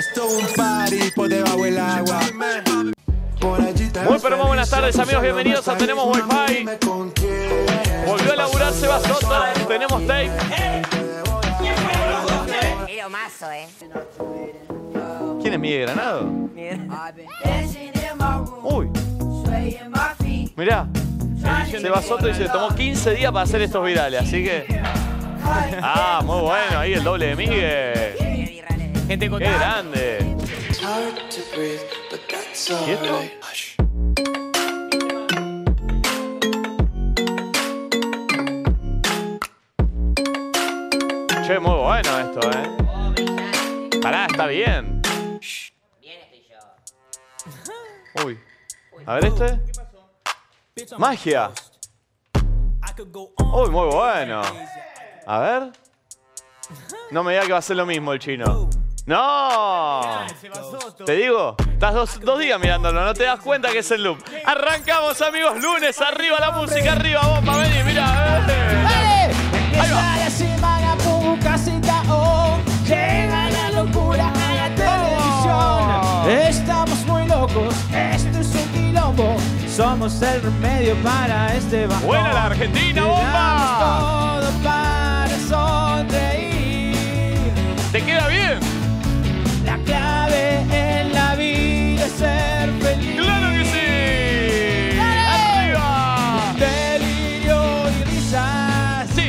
Esto es un party por debajo del agua. Muy pero muy buenas tardes amigos, bienvenidos a Tenemos Wi-Fi. Volvió a laburar Seba Soto, tenemos tape. Era mazo, ¿eh? ¿Quién es Miguel Granado? Uy, mirá. Seba Soto dice, tomó 15 días para hacer estos virales, así que... Ah, muy bueno, ahí el doble de Miguel. Gente con ¡Qué grande! ¿Y esto? Che, muy bueno esto, ¿eh? Pará, está bien. Bien estoy yo. Uy. A ver este. Magia. Uy, muy bueno. A ver. No me diga que va a ser lo mismo el chino. ¡No! Te digo, estás dos, dos días mirándolo, no te das cuenta que es el loop. Arrancamos, amigos, lunes, arriba la música, arriba, bomba, vení, mirá. eh. Ahí va. la oh, Llega la locura a la televisión Estamos muy locos, esto es un quilombo Somos el remedio para este bajón Buena la Argentina, bomba. todo para sonreír ¿Te queda bien? Ser feliz ¡Claro que sí! ¡Arriba! Delirio y risas Sí.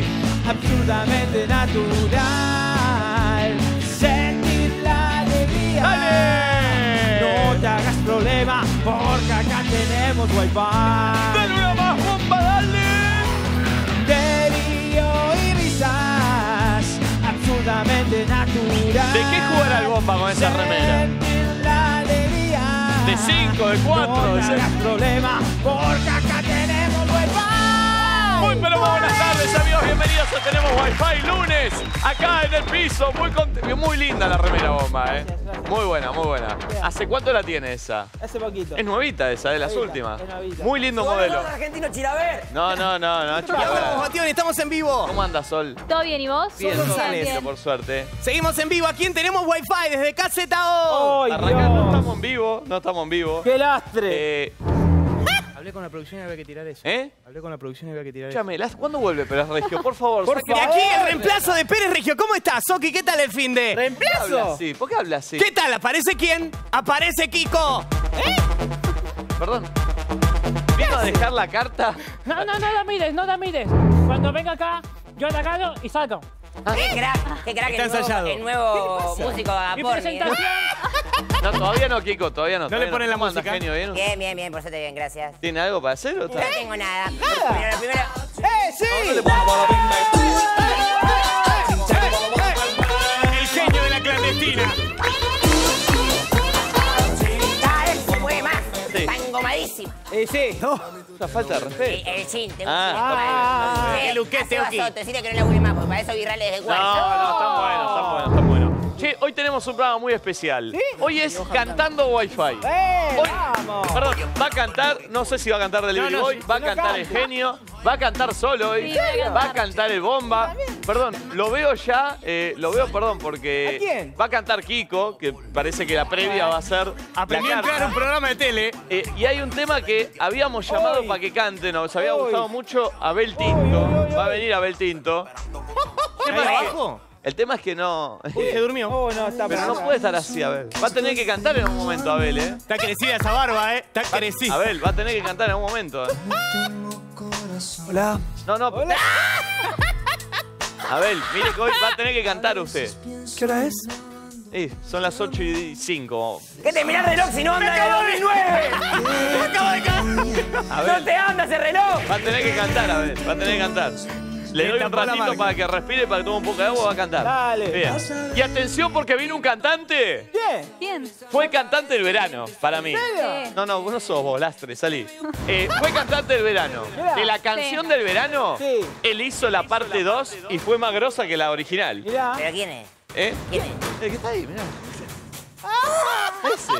absolutamente natural. Sentir la alegría. ¡Dale! No te hagas problema porque acá tenemos wifi. ¡Dale una más, bomba, dale! Delirio y risas absolutamente natural. ¿De qué jugará el bomba con esa remera? ¿De cinco, de cuatro, No de seis? problema porque acá tenemos wifi. Muy pero muy buenas tardes amigos, bienvenidos a Tenemos Wi-Fi lunes, acá en el piso, muy muy linda la remera bomba, eh. Muy buena, muy buena. ¿Hace cuánto la tiene esa? Hace poquito. Es nuevita esa, de las Nuevita, últimas. es nuevita. Muy lindo modelo. argentino Chilaver. No, no, no, no. Batión, estamos en vivo. ¿Cómo anda Sol? ¿Todo bien y vos? Bien, Sol todo González. bien, por suerte. Seguimos en vivo. ¿A quién tenemos Wi-Fi? Desde KZO. ¡Ay, Arranca, no estamos en vivo, no estamos en vivo. ¡Qué lastre! Eh, Hablé con la producción y había que tirar eso. ¿Eh? Hablé con la producción y había que tirar eso. Escúchame, las- ¿cuándo vuelve Pérez Regio? Por favor, Por favor. aquí el reemplazo de Pérez Regio. ¿Cómo estás, Soki? ¿Qué tal el fin de? ¿Por qué habla ¿Reemplazo? así? ¿Por qué habla así? ¿Qué tal? ¿Aparece quién? ¡Aparece Kiko! Perdón. ¿Vino a dejar la carta? No, no, no la mires, no la mires. Cuando venga acá, yo la agarro y salgo. Qué crack, qué crack Está el nuevo, ensayado. el nuevo músico a Mi ¿eh? presentación. No, todavía no, Kiko, todavía no. todavía le ponen la ¿Cómo anda, música? genio? ¿Bien? Bien, bien, bien, por suerte bien, gracias. ¿Tiene algo para hacer o está? No tengo nada. Primero, primero. ¡Eh, sí! El genio de la clandestina. Engomadísimo. Eh, sí. Una falta de El, respeto. el chin, tengo Ah. un igual. Qué Eh, luquete, hace Oki. Decirle que no labure más, porque para eso virales de No, cuarto. no, están buenos, están buenos, están buenos. Che, hoy tenemos un programa muy especial. Hoy es Cantando Wi-Fi. ¡Eh, Hoy- vamos! Perdón, va a cantar, no sé si va a cantar Delivery No, no, Boy, va a cantar el genio, va a cantar solo hoy, va a cantar. el bomba. Perdón, lo veo ya, eh, lo veo, perdón, porque ¿A quién? va a cantar Kiko, que parece que la previa va a ser. Aprendió la a a un programa de tele. Eh, y hay un tema que habíamos llamado para que cante, nos había gustado mucho Abel Hoy, Tinto. hoy, hoy, Va a venir Abel Tinto. ¿Qué ¿Ahí pasa? abajo? El tema es que no. Uy, se durmió. Oh, no, está Pero no puede estar así, Abel. Va a tener que cantar en un momento, Abel, ¿eh? Está crecida esa barba, ¿eh? Está crecida. Abel, va a tener que cantar en un momento, ¿eh? Hola. No, no. Hola. Abel, mire que hoy va a tener que cantar usted. ¿Qué hora es? Eh, son las 8 y 5. ¿Qué te mirás reloj si no anda de 2009? A ¡No ver, te anda ese reloj! va a tener que cantar, Abel. Va a tener que cantar. Le doy un ratito para que respire, para que tome un poco de agua, va a cantar. Dale. Bien. Y atención porque vino un cantante. Bien. ¿Quién? Fue cantante del verano, para mí. serio? No, no, vos no sos vos, lastre, salí. Eh, fue cantante del verano. Mirá. De la canción del verano, Sí. él hizo la parte 2 y fue más grosa que la original. Mirá. ¿Pero quién es? ¿Eh? ¿Quién es? El que está ahí, mirá. Ese.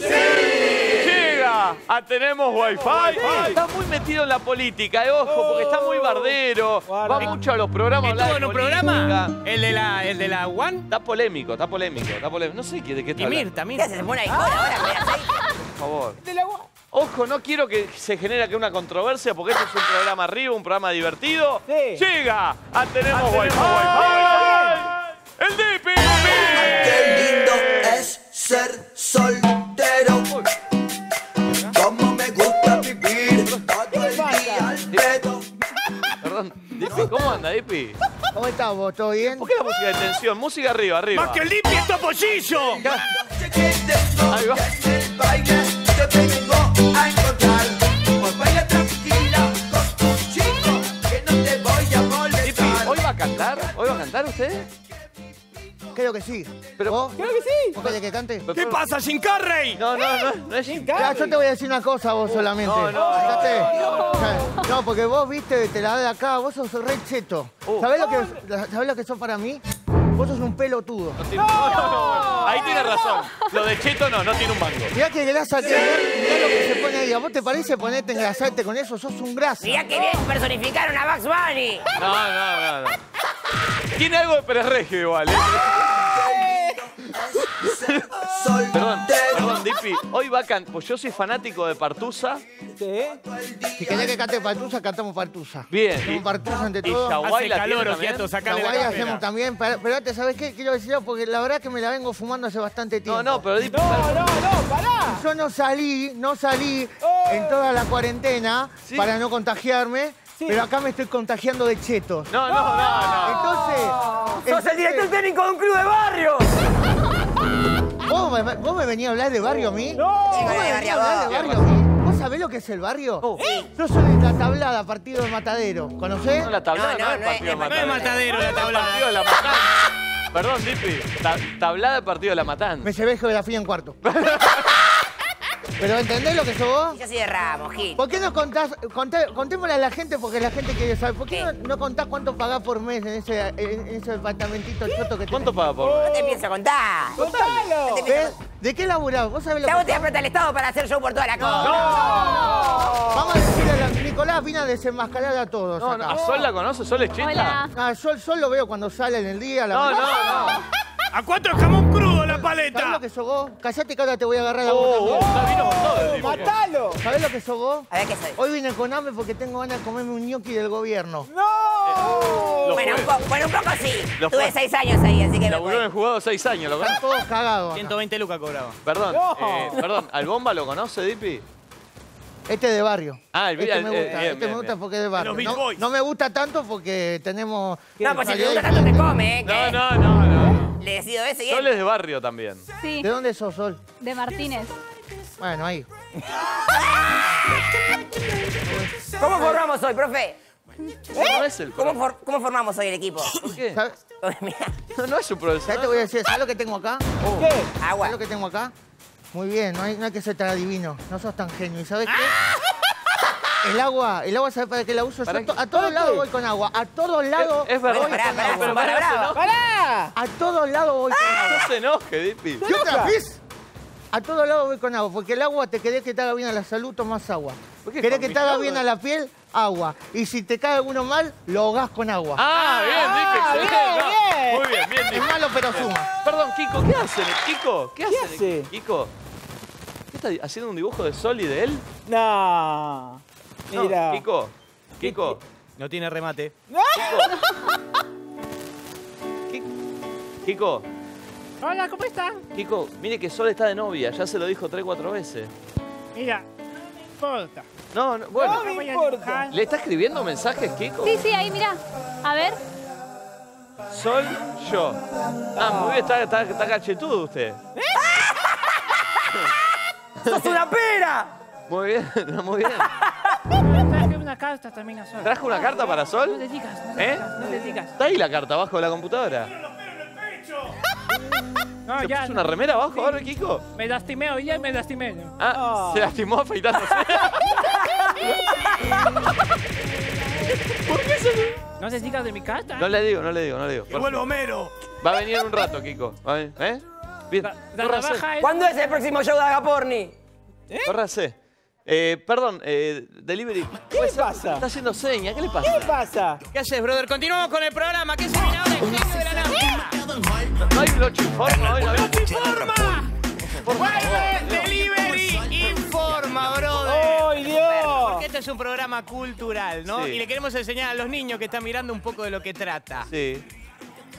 ¡Llega! Llega a Tenemos Wi-Fi. Está muy metido en la política, eh, ojo, porque está muy bardero. Va mucho a los programas. a ¿Estuvo de en un programa? ¿El de la, el de la One? Está polémico, está polémico, está polémico. No sé qué- de qué está Y hablando, Mirta, ¿Qué Mirta. haces? ¿Se pone alcohol ahora con el aceite? por favor. Ojo, no quiero que se genere aquí una controversia porque este es un programa arriba, un programa divertido. Sí. Llega a Tenemos Wi-Fi. El Dipi. Qué lindo es ser soltero. Cómo Dipi, ¿cómo anda, Dipi? ¿Cómo estás vos? ¿Todo bien? ¿Por qué la música de tensión? Música arriba, arriba. ¡Más que el Dipi, esto pollillo! Ahí va. en el baile yo te vengo a encontrar. Pues baila tranquila con tu chico que no te voy a Dipi, molestar. ¿hoy va a cantar? ¿Hoy va a cantar usted? Creo que sí. Pero- ¿Vos? Creo que sí. ¿Vos querés que cante? ¿Qué pasa, Jim Carrey? No, no, no, no es Jim Ya, yo te voy a decir una cosa a vos solamente. No, no, Fíjate. no, No, porque vos viste, te la de acá, vos sos re cheto. Oh. ¿Sabés lo, que, ¿Sabés lo que sos para mí? Vos sos un pelotudo. No, no, no. Ahí tiene razón. Lo de Cheto no, no tiene un mango. Mirá que grasa que mirá lo que se pone ahí. ¿A vos te parece ponerte engrasarte con eso? Sos un grasa. Mirá que bien personificaron a Bugs Bunny. No, no, no, no. Tiene algo de Pérez Regio igual, ¿eh? Perdón, perdón, Dipi. Hoy va a cantar. Pues yo soy fanático de Partusa. Sí. Si querés que cante Partusa, cantamos Partusa. Bien. Hacemos Y- Partusa ante Y todo. Hace la calor, sacale la campera. hacemos también. Pero, pero antes, ¿sabés qué? Quiero decirlo porque la verdad que me la vengo fumando hace bastante tiempo. No, no, pero Dipi. No, no, no, pará. Yo no salí, no salí Oh. en toda la cuarentena Sí. para no contagiarme, Sí. pero acá me estoy contagiando de chetos. No, no, no, no. Entonces, ¡Sos el entonces, director técnico de un club de barrio! ¿Vos me, vos me venís a hablar de barrio a mí? No. ¿Vos me venís a hablar de barrio a mí? ¿Vos sabés lo que es el barrio? Oh. Yo soy de la tablada, partido de Matadero. ¿Conocés? No, la tablada No, no, no, es partido de es- No es matadero la Es partido tablada. de la matanza. Perdón, Dipi. Ta- tablada de partido de la matanza. Me llevé geografía en cuarto. ¿Pero entendés lo que sos vos? Yo soy de Ramos, Gil. ¿Por qué no contás, contá- contémosle a la gente porque la gente quiere saber? ¿Por qué no, ¿Qué? no contás cuánto pagás por mes en ese, en ese departamentito choto que tenés? ¿Cuánto paga por No te pienso contar. Contalo. te ¿Ves? ¿De qué laburás? ¿Vos sabés lo Ya que vos te al Estado para hacer show por toda la costa. Vamos a decirle a la- Nicolás vino a desenmascarar a todos No, acá. no, ¿A Sol la conoce? ¿Sol es chita? Hola. Ah, yo el sol lo veo cuando sale en el día. La No, mañana. no, no. ¿A cuánto es jamón crudo la ¿Sabés paleta? lo que vos? Callate que ahora te voy a agarrar a Oh, vos oh, también. ya vino con todo el Dipi. Matalo. ¿Sabés lo que vos? A ver qué soy. Hoy vine con hambre porque tengo ganas de comerme un gnocchi del gobierno. No. Lo Bueno, un, po- bueno, un poco sí. Tuve seis años ahí, así que me Laburó en el jugado seis años, ¿lo Están todos cagados. acá. 120 lucas cobraba. Perdón, No. eh, perdón, ¿al bomba lo conoce, Dipi? Este de barrio. Ah, el- este el- me eh, gusta, bien, este bien, me gusta bien. porque es de barrio. No, no me gusta tanto porque tenemos... No, pues si te gusta tanto te come, ¿eh? No, no, no, no. Le decido ese y Sol es de barrio también. Sí, ¿De dónde sos, Sol? de Martínez. Bueno, ahí. ¿Cómo formamos hoy, profe? No es el ¿Cómo, profesor. for- cómo formamos hoy el equipo? ¿Por qué? ¿Sabes No, no es un profesor. ¿Sabes te voy a decir? ¿Sabes lo que tengo acá? ¿Qué? agua. ¿Sabes lo que tengo acá? Muy bien, no hay, no hay que ser tan adivino. No sos tan genio. ¿Y sabes qué? El agua, el agua, ¿sabes para qué la uso? Yo ¿Para a to- qué? a todos lados voy con agua. A todos lados Es verdad. voy Pará, con pará, agua. A todos lados voy con agua. No se enoje, Dipi. ¿Y otra vez? A todos lados voy con agua, porque el agua te querés que te haga bien a la salud, tomás agua. ¿Por qué? ¿Querés ¿Con que te haga bien a la piel? Agua. Y si te cae alguno mal, lo ahogás con agua. Ah, bien, Ah, Dipi, excelente. bien, No, bien. Muy bien, bien, es malo, pero suma. Perdón, Kiko, ¿qué hacen? Kiko, ¿qué hacen? hace? Kiko, ¿qué está haciendo un dibujo de Sol y de él? No. No, Mira. Kiko, Kiko, No tiene remate. Kiko, Kiko, Hola, ¿cómo estás? Kiko, mire que Sol está de novia, ya se lo dijo tres, cuatro veces. Mira, no me importa. No, no, bueno, No me importa. ¿le está escribiendo mensajes, Kiko? Sí, sí, ahí mira. A ver. Sol, yo. Ah, muy bien, está, está, está cachetudo usted. ¡Sos una pera! Muy bien, muy bien. Traje una carta también a Sol. ¿Trajo una carta para No Sol? te digas, no te ¿Eh? digas, no te digas. ¿Está ahí la carta abajo de la computadora? No, ¿Se ya. puso una remera abajo ahora, Kiko? Me lastimé, hoy día me lastimé. Ah, se lastimó afeitándose. ¿Por qué se No te digas de mi carta. No le digo, no le digo, no le digo. ¡Que vuelva Homero! Va a venir en un rato, Kiko. Va a venir, ¿Eh? Bien, La, la córrase, es... ¿Cuándo es el próximo show de Agaporni? córrase. Eh, perdón, eh, delivery. ¿Qué le pasa? Está haciendo seña, ¿qué le ¿Qué pasa? le pasa? ¿Qué haces, brother? Continuamos con el programa. ¿Qué se viene ahora? El genio de la náutica. No hay bloche informa hoy, no hay- ¡Informa! Vuelve Delivery Informa, brother. ¡Ay, Dios! Porque este es un programa cultural, ¿no? Sí. Y le queremos enseñar a los niños que están mirando un poco de lo que trata. Sí.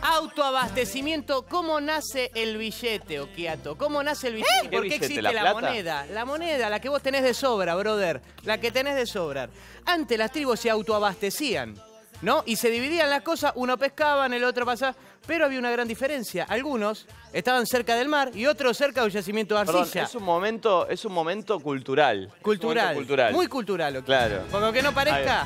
Autoabastecimiento, ¿cómo nace el billete, Okiato? ¿Cómo nace el billete? ¿Qué ¿Por qué billete? existe ¿La moneda? La moneda, la que vos tenés de sobra, brother. La que tenés de sobra. Antes las tribus se autoabastecían, ¿no? Y se dividían las cosas, uno pescaban, el otro pasaba. Pero había una gran diferencia. Algunos estaban cerca del mar y otros cerca de un yacimiento de Perdón, arcilla. es un momento, es un momento cultural. Cultural. Un momento cultural. Muy cultural, Okiato. Claro. Porque aunque no parezca.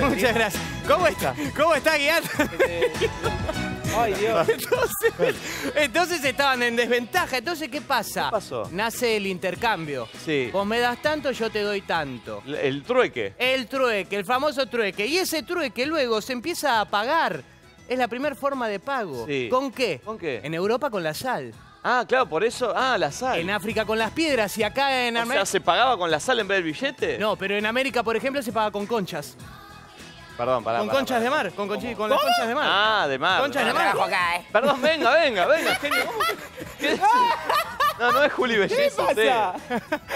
Muchas gracias. ¿Cómo está? ¿Cómo está, guiando? ¡Ay, Dios! Entonces, entonces estaban en desventaja. Entonces, ¿qué pasa? ¿Qué pasó? Nace el intercambio. Sí. Vos me das tanto, yo te doy tanto. El trueque. El trueque, el famoso trueque. Y ese trueque luego se empieza a pagar. Es la primera forma de pago. Sí. ¿Con qué? ¿Con qué? En Europa con la sal. Ah, claro, por eso. Ah, la sal. En África con las piedras y acá en o América. sea, ¿se pagaba con la sal en vez del billete? No, pero en América, por ejemplo, se paga con conchas. Perdón, pará. con pará, conchas pará. de mar. Con, conchi- con las conchas de mar. Ah, de mar. Conchas de mar. acá, ¿eh? Perdón, venga, venga, venga, genio. ¿cómo que- ¿Qué es? No, no es Juli Belleza. usted.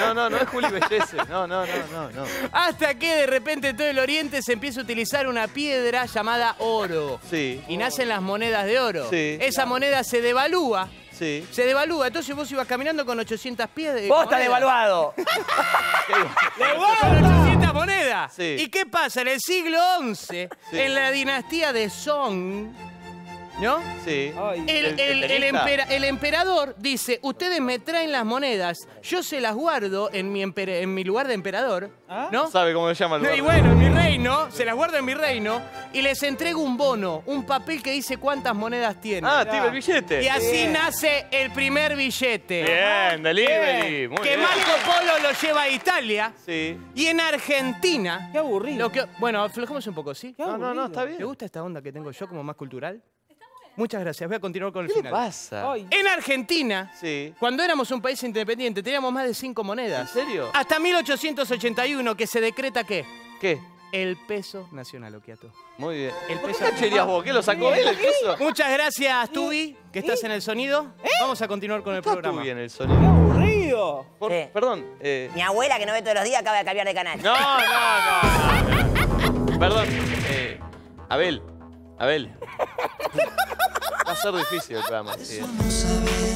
No, no, no es Juli Belleza. No, no, no, no, no. Hasta que de repente en todo el Oriente se empieza a utilizar una piedra llamada oro. Sí, Y nacen las monedas de oro. Sí. Esa moneda se devalúa. Sí. Se devalúa. Entonces vos ibas caminando con 800 piedras. Vos estás devaluado. Con 800 monedas. Sí. ¿Y qué pasa? En el siglo XI, en la dinastía de Song, ¿no? Sí. Ay. El, ¿El- el- el el tenista? empera- el emperador dice, ustedes me traen las monedas, yo se las guardo en mi, empere- en mi lugar de emperador, ¿Ah? ¿no? ¿Sabe cómo se llama el No, lugar? y bueno, en mi reino, se las guardo en mi reino y les entrego un bono, un papel que dice cuántas monedas tiene. Ah, tira el billete. y así Bien. nace el primer billete. Bien, delivery. Muy que bien. Marco Polo lo lleva a Italia Sí. y en Argentina. ¡Qué aburrido! Lo que, bueno, aflojemos un poco, ¿sí? Qué No, no, no, aburrido. está bien. ¿Te gusta esta onda que tengo yo como más cultural? Muchas gracias. Voy a continuar con el ¿Qué final. pasa? Ay. En Argentina, Sí. cuando éramos un país independiente, teníamos más de cinco monedas. ¿En serio? Hasta 1881 que se decreta qué? ¿Qué? El peso nacional, Okiato. Muy bien. El ¿Por qué peso- cacherías vos? ¿Qué lo sacó él el peso? Muchas gracias, Tubi, que estás en el sonido. Vamos a continuar con el Está programa. tú bien el ¡Qué sonido. aburrido! Por- Sí. Perdón. Eh, Mi abuela, que no ve todos los días, acaba de cambiar de canal. no, no, no, no. Perdón. Eh, Abel. Abel. Va a ser difícil el programa. Sí.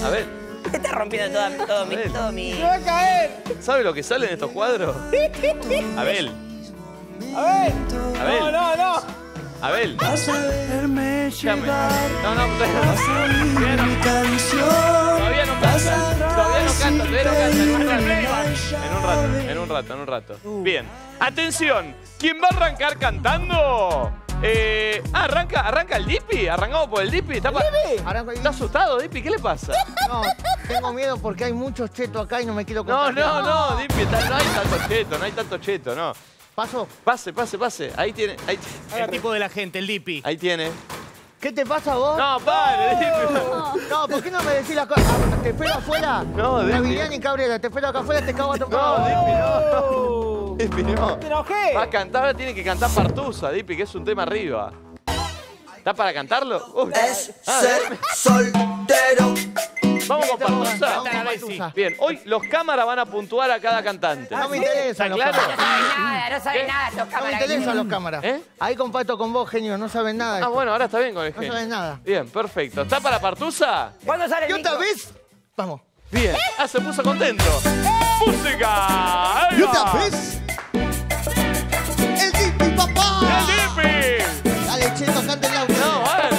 Abel. Me está rompiendo todo, todo mi, Abel. todo mi... ¡Me va a caer! ¿Sabe lo que sale en estos cuadros? Abel. ¡A ver! Abel. ¡No, no, no! Abel. Verme Llame. llegar No, no, todavía no. mi canción. Todavía no canta. Todavía no canta. Todavía no canta. En un rato. En un rato. En un rato. En un rato. Bien. Atención. ¿Quién va a arrancar cantando? Eh, ah, arranca, arranca el Dipi. Arrancamos por el Dipi. ¿Está, ahí. ¿Está asustado, Dipi? ¿Qué le pasa? No, tengo miedo porque hay muchos chetos acá y no me quiero No, contagiar. no, no, Dipi. está- no hay tanto cheto. No hay tanto cheto, no. ¿Paso? Pase, pase, pase. Ahí tiene. Ahí, El tipo de la gente, el Dipi. ahí tiene. ¿Qué te pasa vos? No, pare, Dipi. No, ¿por qué no me decís las cosas? Te espero afuera. No, Dipi. Y Cabrera, te espero acá afuera, te cago a tu No, Dipi, no. Dipi, no. Va a cantar, ahora tiene que cantar Partusa, Dipi, que es un tema arriba. ¿Está para cantarlo? Uy. Es Ah, ser soltero. Vamos con Partusa. vamos con Partusa. Bien, hoy los cámaras van a puntuar a cada cantante. No me interesan los claro? cámaras. No sabe nada, no sabe ¿Qué? nada estos No me cámaras. interesan los cámaras. ¿Eh? Ahí comparto con vos, genio, no saben nada. Ah, esto. bueno, ahora está bien con el No genio. saben nada. Bien, perfecto. ¿Está para Partusa? ¿Cuándo sale ¿Y el otra micro? vez? Vamos. Bien. Ah, se puso contento. ¡Música! ¿Y otra vez? ¡El Dipi, papá! ¡El Dipi! Dale, cheto, canta el audio. No, bueno.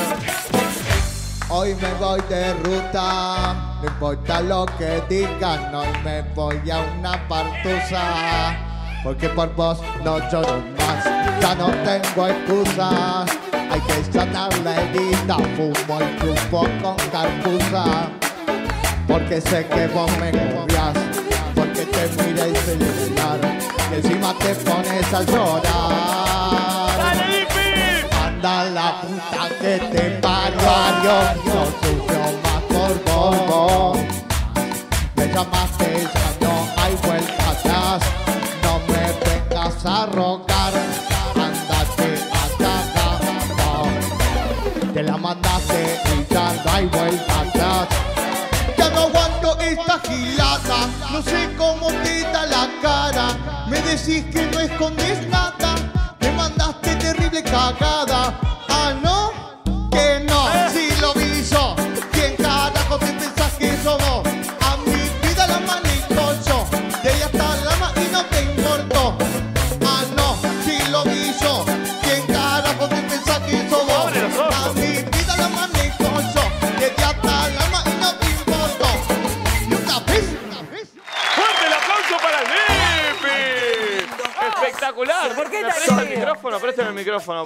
Hoy me voy de ruta, no importa lo que digan, hoy me voy a una partusa. Porque por vos no lloro más, ya no tengo excusas. Hay que sanar la herida, fumo y truco con carpusa. Porque sé que vos me copias, porque te miré el celular y encima te pones a llorar. Anda la puta que te parió, yo sufro más por vos. Me llamaste, ya no hay vuelta atrás. No me vengas a rogar, andate hasta acá. No, te la mandaste y ya no hay vuelta atrás. No sé cómo te da la cara. Me decís que no escondes nada, me mandaste terrible cagada.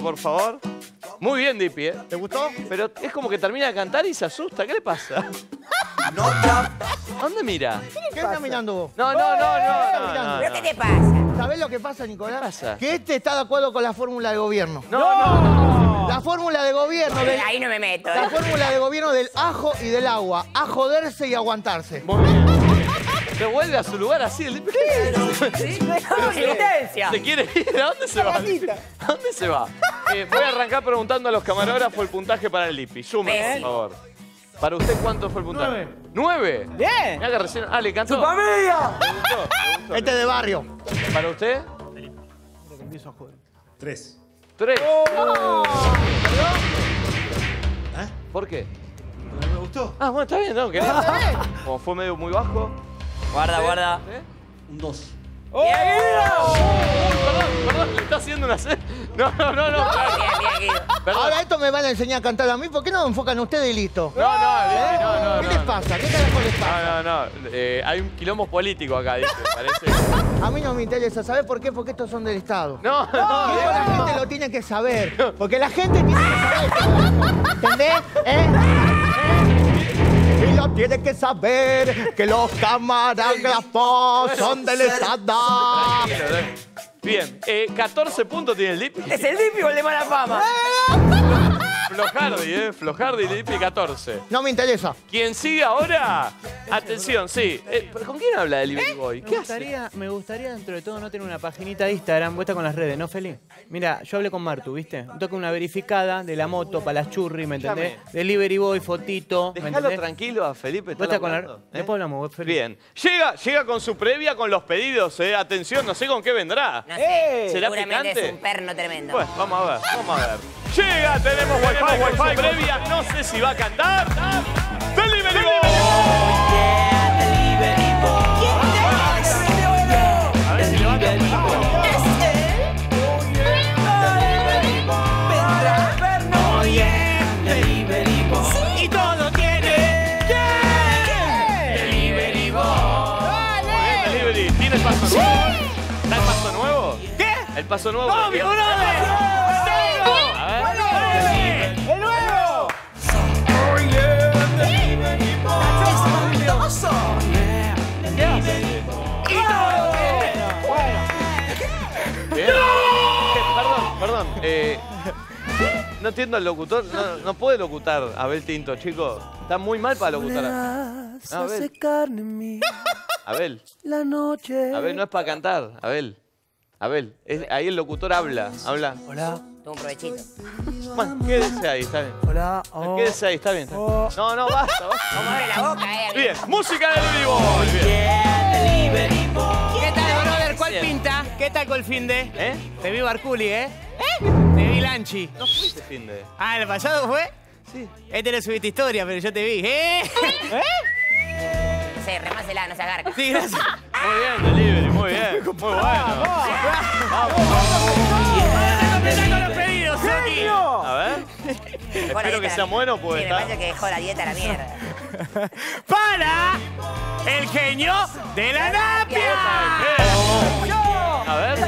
Por favor. Muy bien, Dipi, ¿eh? ¿Te gustó? Pero es como que termina de cantar y se asusta. ¿Qué le pasa? Nota. ¿A ¿Dónde mira? ¿Qué estás mirando vos? No, no, no, no. no, no, ¿Pero qué no. te pasa? ¿Sabés lo que pasa, Nicolás? ¿Qué pasa? Que este está de acuerdo con la fórmula de gobierno. No, no, La fórmula de gobierno del, Ahí no me meto. la ¿eh? fórmula de gobierno del ajo y del agua. A joderse y aguantarse. Muy bien. Se vuelve a su lugar así. El existencia. ¿Se quiere ir? ¿A dónde se va? ¿A dónde se va? Eh, voy a arrancar preguntando a los camarógrafos el puntaje para el Lipi. Sumen, por favor. ¿Para usted cuánto fue el puntaje? ¿Nueve? Bien. Mirá que recién... Ah, ¿le cantó? ¡Tu familia! Este de barrio. ¿Para usted? Tres. Tres. Oh. ¿Eh? ¿Por qué? ¿No me gustó? Ah, bueno, está bien, ¿no? Como fue medio muy bajo. Guarda, guarda. ¿Eh? Un dos. Uy, perdón, perdón, le está haciendo una... se- No, no, no, no. Bien, bien, Guido. Perdón. Ahora esto me van a enseñar a cantar a mí. ¿Por qué no me enfocan ustedes y listo? No, no, ¿Eh? no, no, ¿Qué no, les no. pasa? ¿Qué carajo les pasa? No, no, no. Eh, hay un quilombo político acá, dice, parece. A mí no me interesa. ¿Sabés por qué? Porque estos son del Estado. No, Y no, eso la gente lo tiene que saber. Porque la gente tiene que saber. ¿Entendés? ¿Eh? ¿Eh? Y lo tiene que saber que los camarógrafos son del Estado. Bien, eh, 14 puntos tiene el Lipi. ¿Es el Dipi o el de mala fama? Flojardi, ¿eh? Flojardi, Lipi 14. No me interesa. Quien sigue ahora, atención, sí. Eh, ¿pero ¿Con quién habla el Lipi Boy? Me ¿Qué hace? gustaría, me gustaría dentro de todo no tener una paginita de Instagram puesta con las redes, ¿no, Feli? Mira, yo hablé con Martu, ¿viste? Toca una verificada de la moto para las churri, ¿me entendés? Escuchame. Delivery boy, fotito, ¿me Déjalo tranquilo a Felipe. Vos estás con la... ¿eh? Después hablamos, Feli. Bien. Llega, llega con su previa con los pedidos, ¿eh? Atención, no sé con qué vendrá. No sé. ¿Será Seguramente picante? es un perno tremendo. Pues vamos a ver, vamos a ver. Llega, tenemos wifi, wifi, previa. No sé si va a cantar. ¡Delivery Boy! A ver si levanta. Y todo tiene. Delivery Boy. Muy bien, Delivery. ¿Tiene el paso nuevo? ¿Está el paso nuevo? ¿Qué? El paso nuevo. ¡Obvio, brother! Perdón, perdón. Eh, no entiendo al locutor. No, no puede locutar Abel Tinto, chicos. Está muy mal para locutar. A ver. carne en mí Abel. la noche. Abel, no es para cantar. Abel. Abel. es- ahí el locutor habla. Habla. Hola, Tuvo un provechito. Bueno, quédese ahí, está bien. hola. oh. Quédese ahí, está bien. está bien. Oh. No, no, basta, basta. Vamos a abrir la boca, eh. Bien, música del vivo. Bien. ¿Qué tal, pinta? ¿Qué tal con el fin de? ¿Eh? Te vi Barculi, ¿eh? Te vi Lanchi. No fuiste fin de. Ah, ¿el pasado fue? Sí. Este no subiste historia, pero yo te vi. ¿Eh? Sí, remásela, no se agarca. Sí, gracias. Muy bien, delivery, muy bien. Muy bueno. Los pedidos, Soki. A ver. Espero que sea bueno, pues Sí, me parece que dejó la dieta a la mierda. Para el genio de la napia. A ver.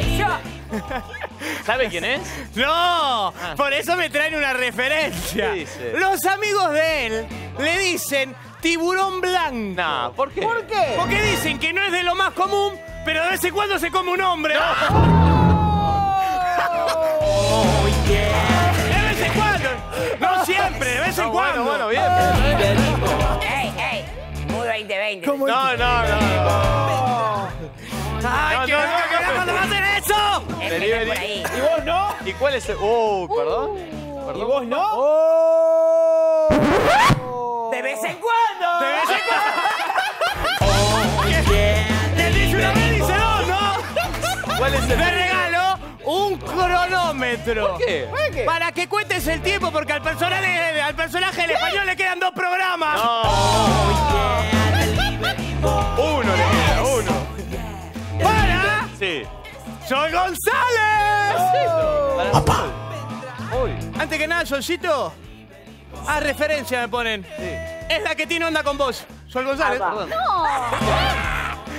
¿Sabe quién es? No, por eso me traen una referencia. ¿Qué dice? Los amigos de él le dicen tiburón blanco. ¿por qué? ¿Por qué? Porque dicen que no es de lo más común, pero de vez en cuando se come un hombre. De vez en cuando. No siempre, de vez en No, cuando. bueno, bueno, bien. ¡Ey, ey! Muy 2020. No, no, no. no. que no es por ahí. ¿Y vos no? ¿Y cuál es el...? Uh, perdón. ¿Y Perdón. vos no? De vez en cuando. De vez en cuando. Que dice una vez, dice dos, ¿no? ¿Cuál es el Te regalo un cronómetro. ¿Por qué? ¿Para qué? Para que cuentes el tiempo, porque al personaje, al personaje del español le quedan dos programas. No. Uno le queda, uno. ¡Para! Sí. ¡Sol González! Uy. Antes que nada, Solcito. Ah, referencia me ponen. Es la que tiene onda con vos. Sol González. Perdón. No.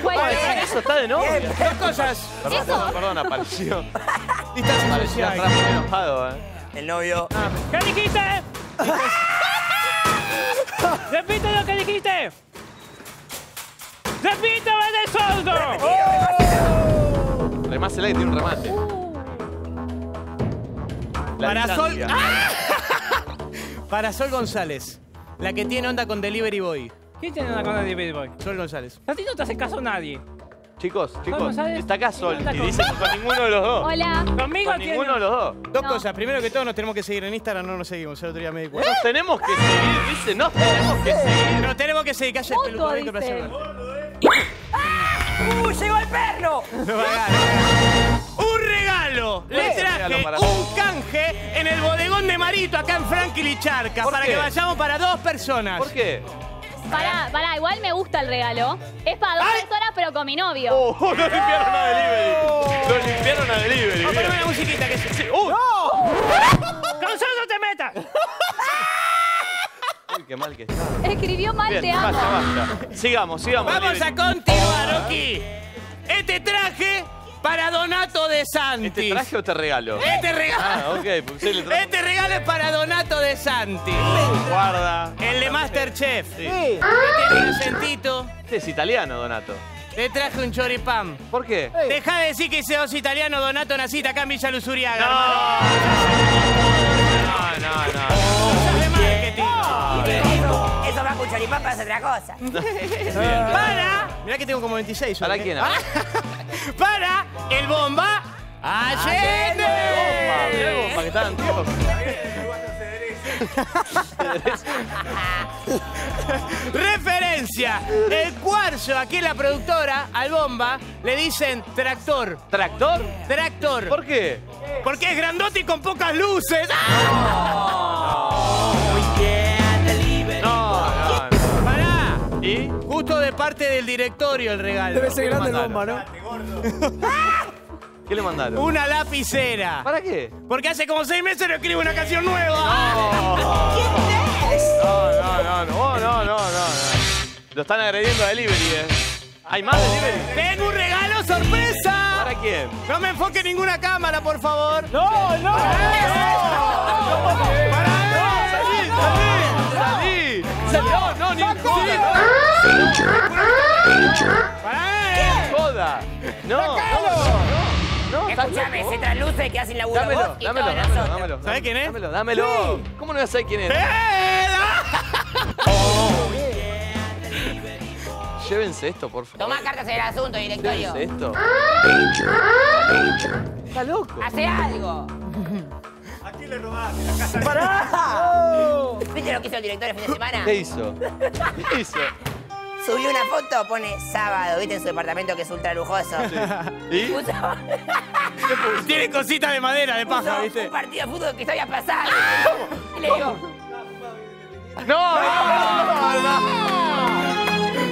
Cualquiera. Eso está de novia. Dos cosas. Perdón, Eso. perdón, perdón, apareció. Distancia Apareció social. atrás muy enojado, eh. El novio. ¿Qué dijiste? Repite lo que dijiste. Repítame de sordo. Remásela que tiene un remate. La Para Sol. Para Sol González. La que tiene onda con Delivery Boy. ¿Quién tiene una cosa de Baby Boy? Sol González. A ti no te hace caso nadie. Chicos, chicos, está acá Sol y con- dice que con ninguno de los dos. Hola. Conmigo Con tiene... ninguno de los dos. Dos No. cosas. Primero que todo, nos tenemos que seguir en Instagram. No nos seguimos. El otro día me di cuenta. Nos tenemos que seguir, dice, nos tenemos que seguir. Nos tenemos que seguir. Calla el peludo. ¡Uh, llegó el perro! Un regalo. Le traje un canje en el bodegón de Marito, acá en Franklin y Charca, ¿Por para qué? que vayamos para dos personas. ¿Por qué? Pará, pará, igual me gusta el regalo. Es para dos Ay. personas, pero con mi novio. Oh, lo limpiaron a delivery. Lo limpiaron a delivery. Vamos a poner bien. una musiquita que se... Sí, uy. ¡Con sordo te metas! Qué mal que está. Escribió mal, Bien, te amo. basta, basta. Sigamos, sigamos. Vamos a continuar, Oki. Este traje para Donato de Santis. ¿Este traje o te regalo? Este regalo. Ah, ok, pues sí, le traje. Este regalo es para Donato de Santis. Guarda. El de Masterchef. Sí. Tiene un acentito. Este es italiano, Donato. Le traje un choripán. ¿Por qué? Deja de decir que sos italiano, Donato, naciste acá en Villa Luzuriaga. No, no, no. Para hacer otra cosa. Para. Mirá que tengo como 26. ¿Para ¿eh? quién? Para el bomba Allende. Bomba, mirá el bomba que está antiguo. Referencia. El cuarzo, aquí en la productora, al bomba, le dicen tractor. ¿Tractor? Tractor. ¿Por qué? Porque es grandote y con pocas luces. No, ¿Y? Justo de parte del directorio el regalo. Debe ser grande el bomba, ¿no? ¿Qué le mandaron? Una lapicera. ¿Para qué? Porque hace como seis meses no escribe una canción nueva. No, no, no, no, no, no, no. Lo están agrediendo a delivery, eh. ¿Hay más delivery? Tengo un regalo sorpresa. ¿Para quién? No me enfoque ninguna cámara, por favor. ¡No, no! ¡Salí, salí! ¡Salí! ¡Salí! ¡No, no, ni joda! ¡No! ¡Joda! ¡No! ¡No! ¡No! ¿estás Escúchame, loco? se trasluce que hacen laburo Dámelo, vos y dámelo, todos dámelo, nosotros. dámelo. ¿Sabés quién es? Dámelo, dámelo. ¿Cómo no voy a saber quién es? ¡Eh! Llévense esto, por favor. Tomá cartas en el asunto, directorio. Llévense esto. Está loco. Hace algo. ¿Viste lo que hizo el director el fin de semana? ¿Qué hizo? ¿Qué hizo? Subió una foto, pone sábado, ¿viste? En su departamento que es ultra lujoso. ¿Y? Puso, Tiene cositas de madera, de paja, puso ¿viste? un partido de fútbol que estoy a pasar. Y le digo, ¡No! ¡No! ¡No!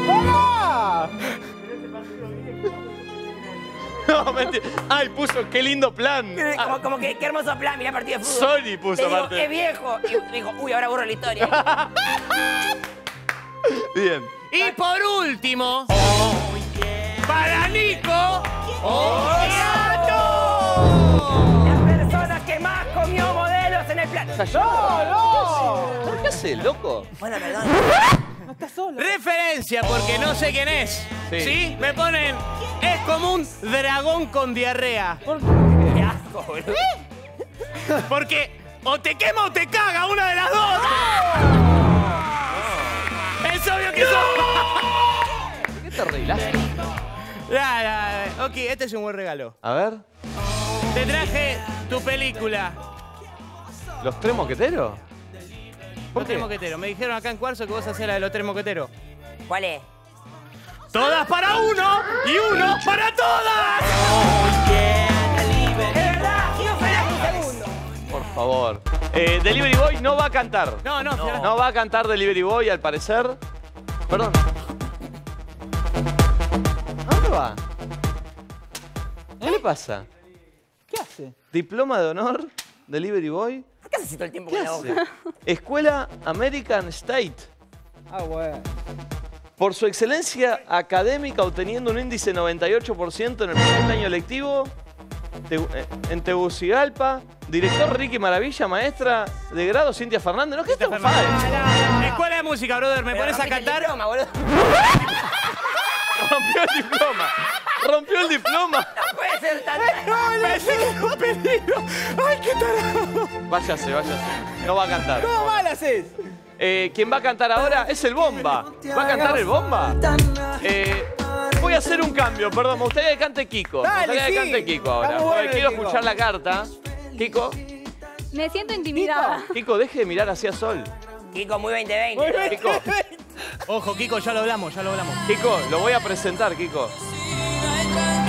No, mentira. ¡Ay, puso qué lindo plan! Ah, como, como que qué hermoso plan, mirá partido de fútbol. Sony puso Le digo, es viejo. Y me dijo, uy, ahora borro la historia. Bien. Y por último, para Nico, Oreato. Las personas que más comió modelos en el plan. ¡No, no! ¿Por qué hace, loco? Bueno, perdón. Referencia, porque no sé quién es. Sí. Sí. Me ponen, es como un dragón con diarrea. Qué asco, boludo. Porque o te quema o te caga, una de las dos. Es obvio que son. ¿Por qué te arreglaste? Ya, ya, ya. Ok, este es un buen regalo. A ver. Te traje tu película. ¿Los tres moqueteros? ¿Por Los tres qué? moqueteros. Me dijeron acá en Cuarzo que vos hacés la de los tres moqueteros. ¿Cuál es? ¡Todas para uno y uno para todas! Por favor. Eh, Delivery Boy no va a cantar. No, no, Fiora. No va a cantar Delivery Boy, al parecer. Perdón. ¿A dónde va? ¿Qué le pasa? ¿Qué hace? Diploma de honor, Delivery Boy. ¿Por qué haces todo el tiempo ¿Qué con la boca? Escuela American State. Ah, bueno. Por su excelencia académica, obteniendo un índice 98% en el primer año lectivo, eh, en Tegucigalpa, director Ricky Maravilla, maestra de grado Cintia Fernández. ¿No? ¿Qué está Escuela de música, brother. ¿Me Pero pones a rompiste el cantar? diploma, boludo. Rompió el diploma. Rompió el diploma. No puede ser tan... ¡Ay, qué tarado! Váyase, váyase. No va a cantar. ¿Cómo mal haces? Eh, quien va a cantar ahora es el Bomba. ¿Va a cantar el Bomba? Eh, voy a hacer un cambio, perdón. Me gustaría que cante Kiko. Dale, me gustaría que cante Kiko ahora. Porque quiero Kiko. escuchar la carta. Kiko, Me siento intimidada. Kiko, deje de mirar hacia Sol. Kiko, muy 2020. Kiko, Ojo, Kiko, ya lo hablamos, ya lo hablamos. Kiko, lo voy a presentar, Kiko.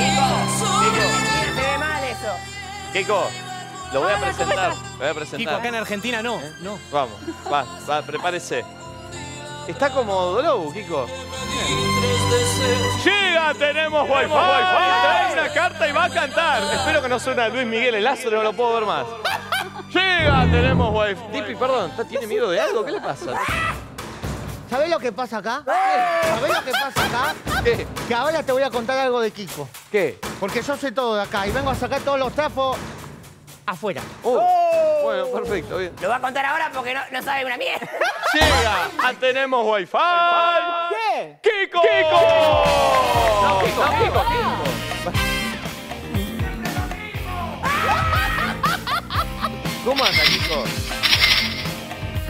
Kiko, Kiko. Se ve mal eso. Kiko, lo voy a presentar. Lo voy a presentar. Kiko, acá en Argentina no. No. Vamos, va, va, prepárese. Está como Dolou, Kiko. Llega, tenemos wifi, wifi, una carta y va a cantar. Espero que no suene a Luis Miguel el Astro, no lo puedo ver más. Llega, tenemos wifi. Tipi, perdón, ¿está- ¿tiene miedo de algo? ¿Qué le pasa? ¿Sabés lo que pasa acá? ¿Sabés lo que pasa acá? ¿Qué? Que ahora te voy a contar algo de Kiko. ¿Qué? Porque yo sé todo de acá y vengo a sacar todos los trapos afuera. Uh, Bueno, perfecto, bien. Lo va a contar ahora porque no, no sabe una mierda. Llega, ah, tenemos wifi. ¿Qué? ¡Kiko! ¡Kiko! No, Kiko, Kiko, Kiko. ¿Cómo anda, Kiko?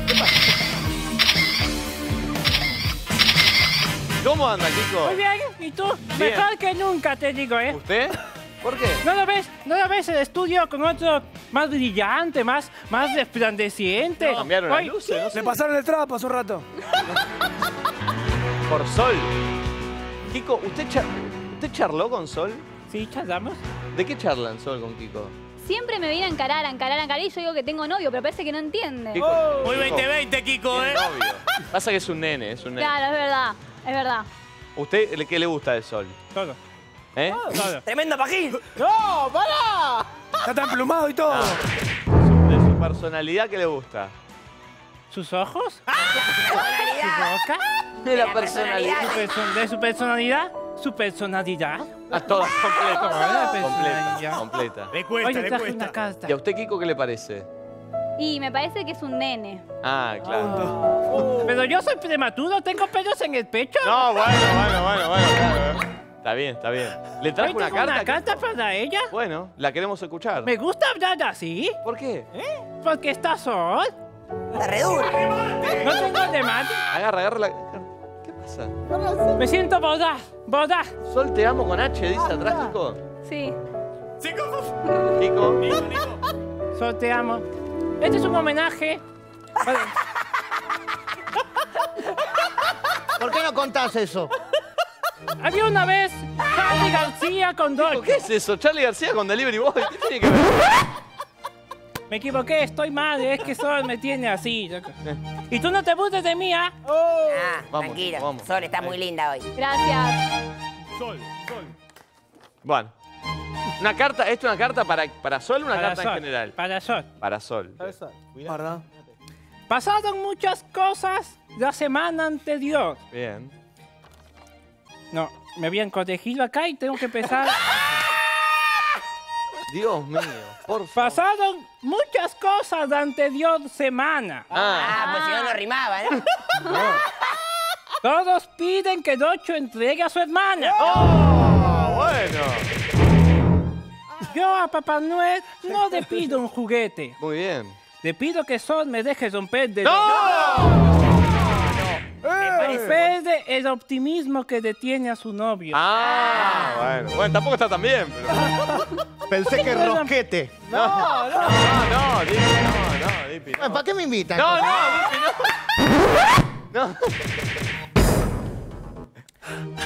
¿Qué pasa? ¿Cómo anda, Kiko? Muy bien, ¿y tú? Bien. Mejor que nunca, te digo, ¿eh? ¿Usted? ¿Por qué? ¿No lo ves? ¿No lo ves el estudio con otro más brillante, más, más resplandeciente? Cambiaron las luces, no sé. Le pasaron el trapo hace un rato. Por Sol. Kiko, ¿usted, char- ¿usted charló con Sol? Sí, charlamos. ¿De qué charlan Sol con Kiko? Siempre me viene a encarar, a encarar, a encarar y yo digo que tengo novio, pero parece que no entiende. Kiko, Muy Kiko, 2020, Kiko, ¿eh? Obvio. Pasa que es un nene, es un nene. Claro, es verdad, es verdad. ¿Usted qué le gusta de Sol? Todo, ¿Eh? todo. Tremendo pajín. ¡No, pará! Está emplumado y todo. De su personalidad, ¿qué le gusta? ¿Sus ojos? ¿Su Personalidad. boca? De la personalidad. ¿Su perso- ¿De su personalidad? ¿Su personalidad? A todas, completa. Completa, completa. Le Hoy cuesta, le le traje una cuesta. carta. ¿Y a usted, Kiko, qué le parece? Y me parece que es un nene. Ah, claro. Pero yo soy prematuro, tengo pelos en el pecho. No, bueno, bueno, bueno, bueno. Está bien, está bien. ¿Le trajo una carta? una carta para ella. Bueno, la queremos escuchar. Me gusta hablar así, ¿Por qué? porque está sol. Duro. No tengo remate. Agarra, agarra la... ¿Qué pasa? Me siento boda, boda. Sol, te amo con H, dice atrás, Kiko. Sí. Kiko. Sol, te amo. Este es un homenaje. ¿Por qué no contás eso? Había una vez Charlie García con Dolce. ¿Qué es eso? Charlie García con Delivery Boy. ¿Qué tiene que ver? Me equivoqué, estoy mal, es que Sol me tiene así. Y tú no te burles de mí, ¿ah? Ah, Vamos, tranquilo. vamos. Sol está muy linda hoy. Gracias. Bueno. Una carta, ¿esto es una carta para, para Sol o una Para carta Sol, en general? Para Sol. Para Sol. ¿Verdad? Pasaron muchas cosas la semana anterior. Bien. No, me habían corregido acá y tengo que empezar. Dios mío, por favor. Pasaron muchas cosas la anterior semana. Ah, Ah, pues si no, no rimaba, ¿no? Todos piden que Docho entregue a su hermana. oh, bueno. Yo a Papá Noel no le pido un juguete. Muy bien. Le pido que Sol me deje romper de ¡No! Pierde el optimismo que detiene a su novio. Ah, bueno. Bueno, tampoco está tan bien, pero. Pensé que rosquete. No, no, no, no, Dipi, no, no, Dipi, no. ¿Para qué me invitan? No, no, Dipi, no.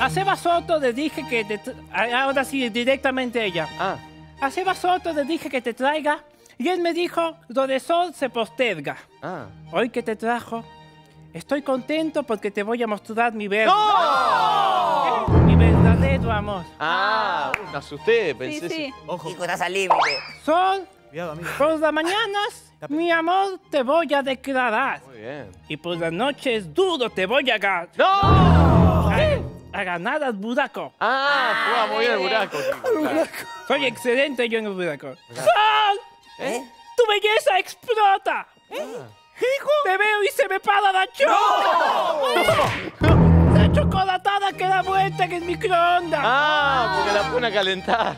A Seba Soto le dije que a- Ahora sí, directamente ella. Ah. A Seba Soto le dije que te traiga y él me dijo, lo de Sol se posterga. Ah. Hoy que te trajo, estoy contento porque te voy a mostrar mi verdad. Mi verdadero amor. Ah, me asusté, pensé. Sí, sí. Ojo. Hijo, estás al límite. Sol, Cuidado, por las mañanas, mi amor, te voy a declarar. Muy bien. Y por las noches, duro te voy a ganar. ¡No! A, a ganar al buraco. Ah, juega muy bien el buraco. Soy excelente yo en el buraco. ¡Sol! ¿Eh? ¡Tu belleza explota! ¡Hijo! Te veo y se me para la choca. La chocolatada que da vuelta en el microondas. Ah, porque la pone a calentar.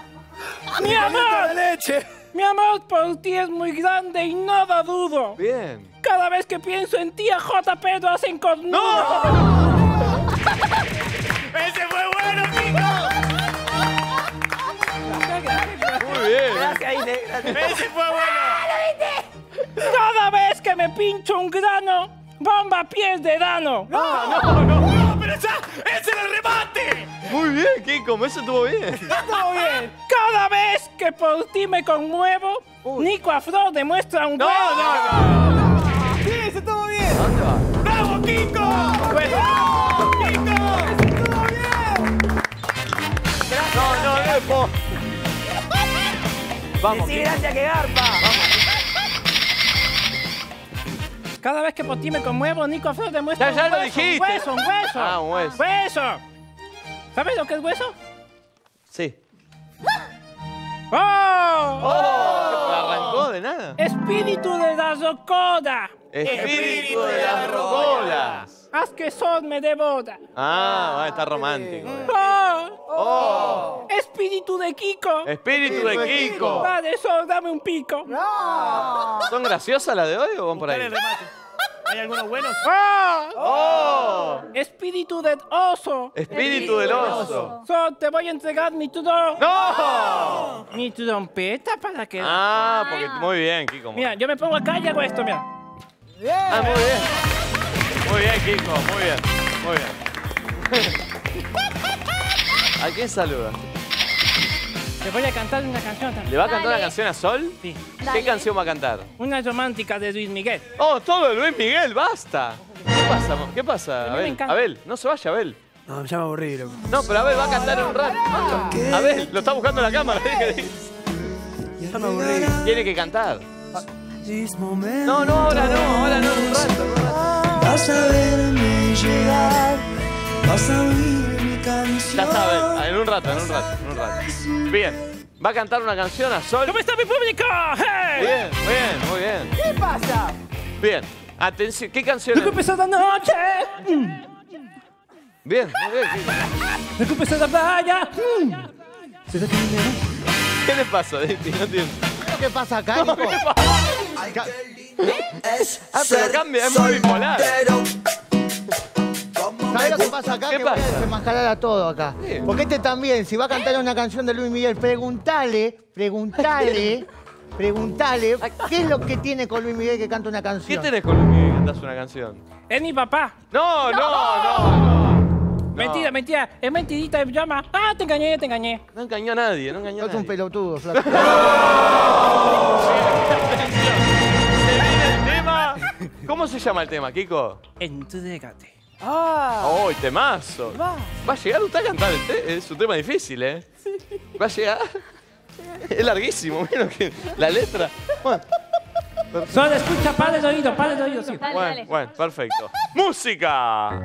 ¡Mi amor! leche! Mi amor por ti es muy grande y no lo dudo. Bien. Cada vez que pienso en ti, a JP lo hacen cornudo. ¡Ese fue bueno, Kiko! Muy bien. Gracias, Ine. Gracias. ¡Ese fue bueno! Cada vez que me pincho un grano, bomba pierde dano. ¡No, pero esa, ese era el remate! Muy bien, Kiko. Eso estuvo bien. Todo bien. Cada vez que por ti me conmuevo, Nico Afro demuestra un huevo. ¡Sí, ese estuvo bien! ¿Dónde va? ¡Bravo, Kiko! ¡Bravo, No, no, no, po. Vamos, Sí, Kiko. gracias que garpa. Cada vez que por ti me conmuevo, Nico Afro demuestra Ya, ya un lo hueso, dijiste. un hueso, un hueso. Ah, un hueso. Hueso. ¿Sabes lo que es hueso? Sí. ¡Oh! Oh, arrancó de nada. Espíritu de la rocoda. Espíritu de las rocolas. Haz que Sol me devora. Ah, va, está romántico. ¡Oh! Oh. Espíritu de Kiko. Espíritu de Kiko. Dale, Sol, dame un pico. ¿Son graciosas las de hoy o van por ahí? ¿Hay algunos buenos? ¡Oh! ¡Oh! Espíritu del oso. Espíritu del oso. Sol, te voy a entregar mi tron. ¡No! Mi trompeta para que. Ah, porque muy bien, Kiko. Mira, yo me pongo acá y hago esto, mira. Ah, muy bien. Muy bien, Kiko, muy bien. Muy bien. ¿A quién saluda? Te voy a cantar una canción también. ¿Le va a cantar Dale. una canción a Sol? Sí. ¿Qué canción va a cantar? Una romántica de Luis Miguel. Oh, todo de Luis Miguel, basta. ¿Qué pasa? ¿Qué pasa, A mí me Abel? Abel, no se vaya, Abel. No, ya me aburrí, loco. No, pero Abel va a cantar en un rato. Abel, lo está buscando en la cámara. Ya me aburrí. Tiene que cantar. No, no, ahora no, ahora no, un rato. un rato. Vas a verme llegar, vas a oír mi canción. Ya está, Abel. En un rato, en un rato, en un rato. Bien. ¿Va a cantar una canción a Sol? ¿Cómo está mi público? ¡Hey! Bien, muy bien, muy bien. ¿Qué pasa? Bien. Atención, ¿qué canción? Lo que empezó la noche. Mm. Bien, muy bien. Que empezó la playa. Mm. ¿Qué le pasa, Dipi? No entiendo. ¿Qué pasa acá, Nico? Ca- Es Ah, pero ser cambia, es muy bipolar. ¿Sabés lo que pasa acá? ¿Qué que voy pasa? a desenmascarar a todo acá. ¿Qué? Porque este también, si va a cantar una canción de Luis Miguel, preguntale, preguntale, preguntale, ¿qué es lo que tiene con Luis Miguel que canta una ¿Qué canción? tenés con Luis Miguel que cantas una canción? Es mi papá. No, no, no, no. No. Mentira, mentira. Es mentirita. Llama. Ah, te engañé, te engañé. No engañó a nadie, no engañó a Es un nadie. pelotudo, flaco. ¿Cómo se llama el tema, Kiko? Entrégate. ¡Oh, temazo! Va. a llegar usted a cantar el te- Es un tema difícil, ¿eh? Va a llegar. Es larguísimo, mira que la letra. Bueno, Solo escucha, para el oído, para el oído. Sí. Dale, bueno, dale. bueno, perfecto. ¡Música!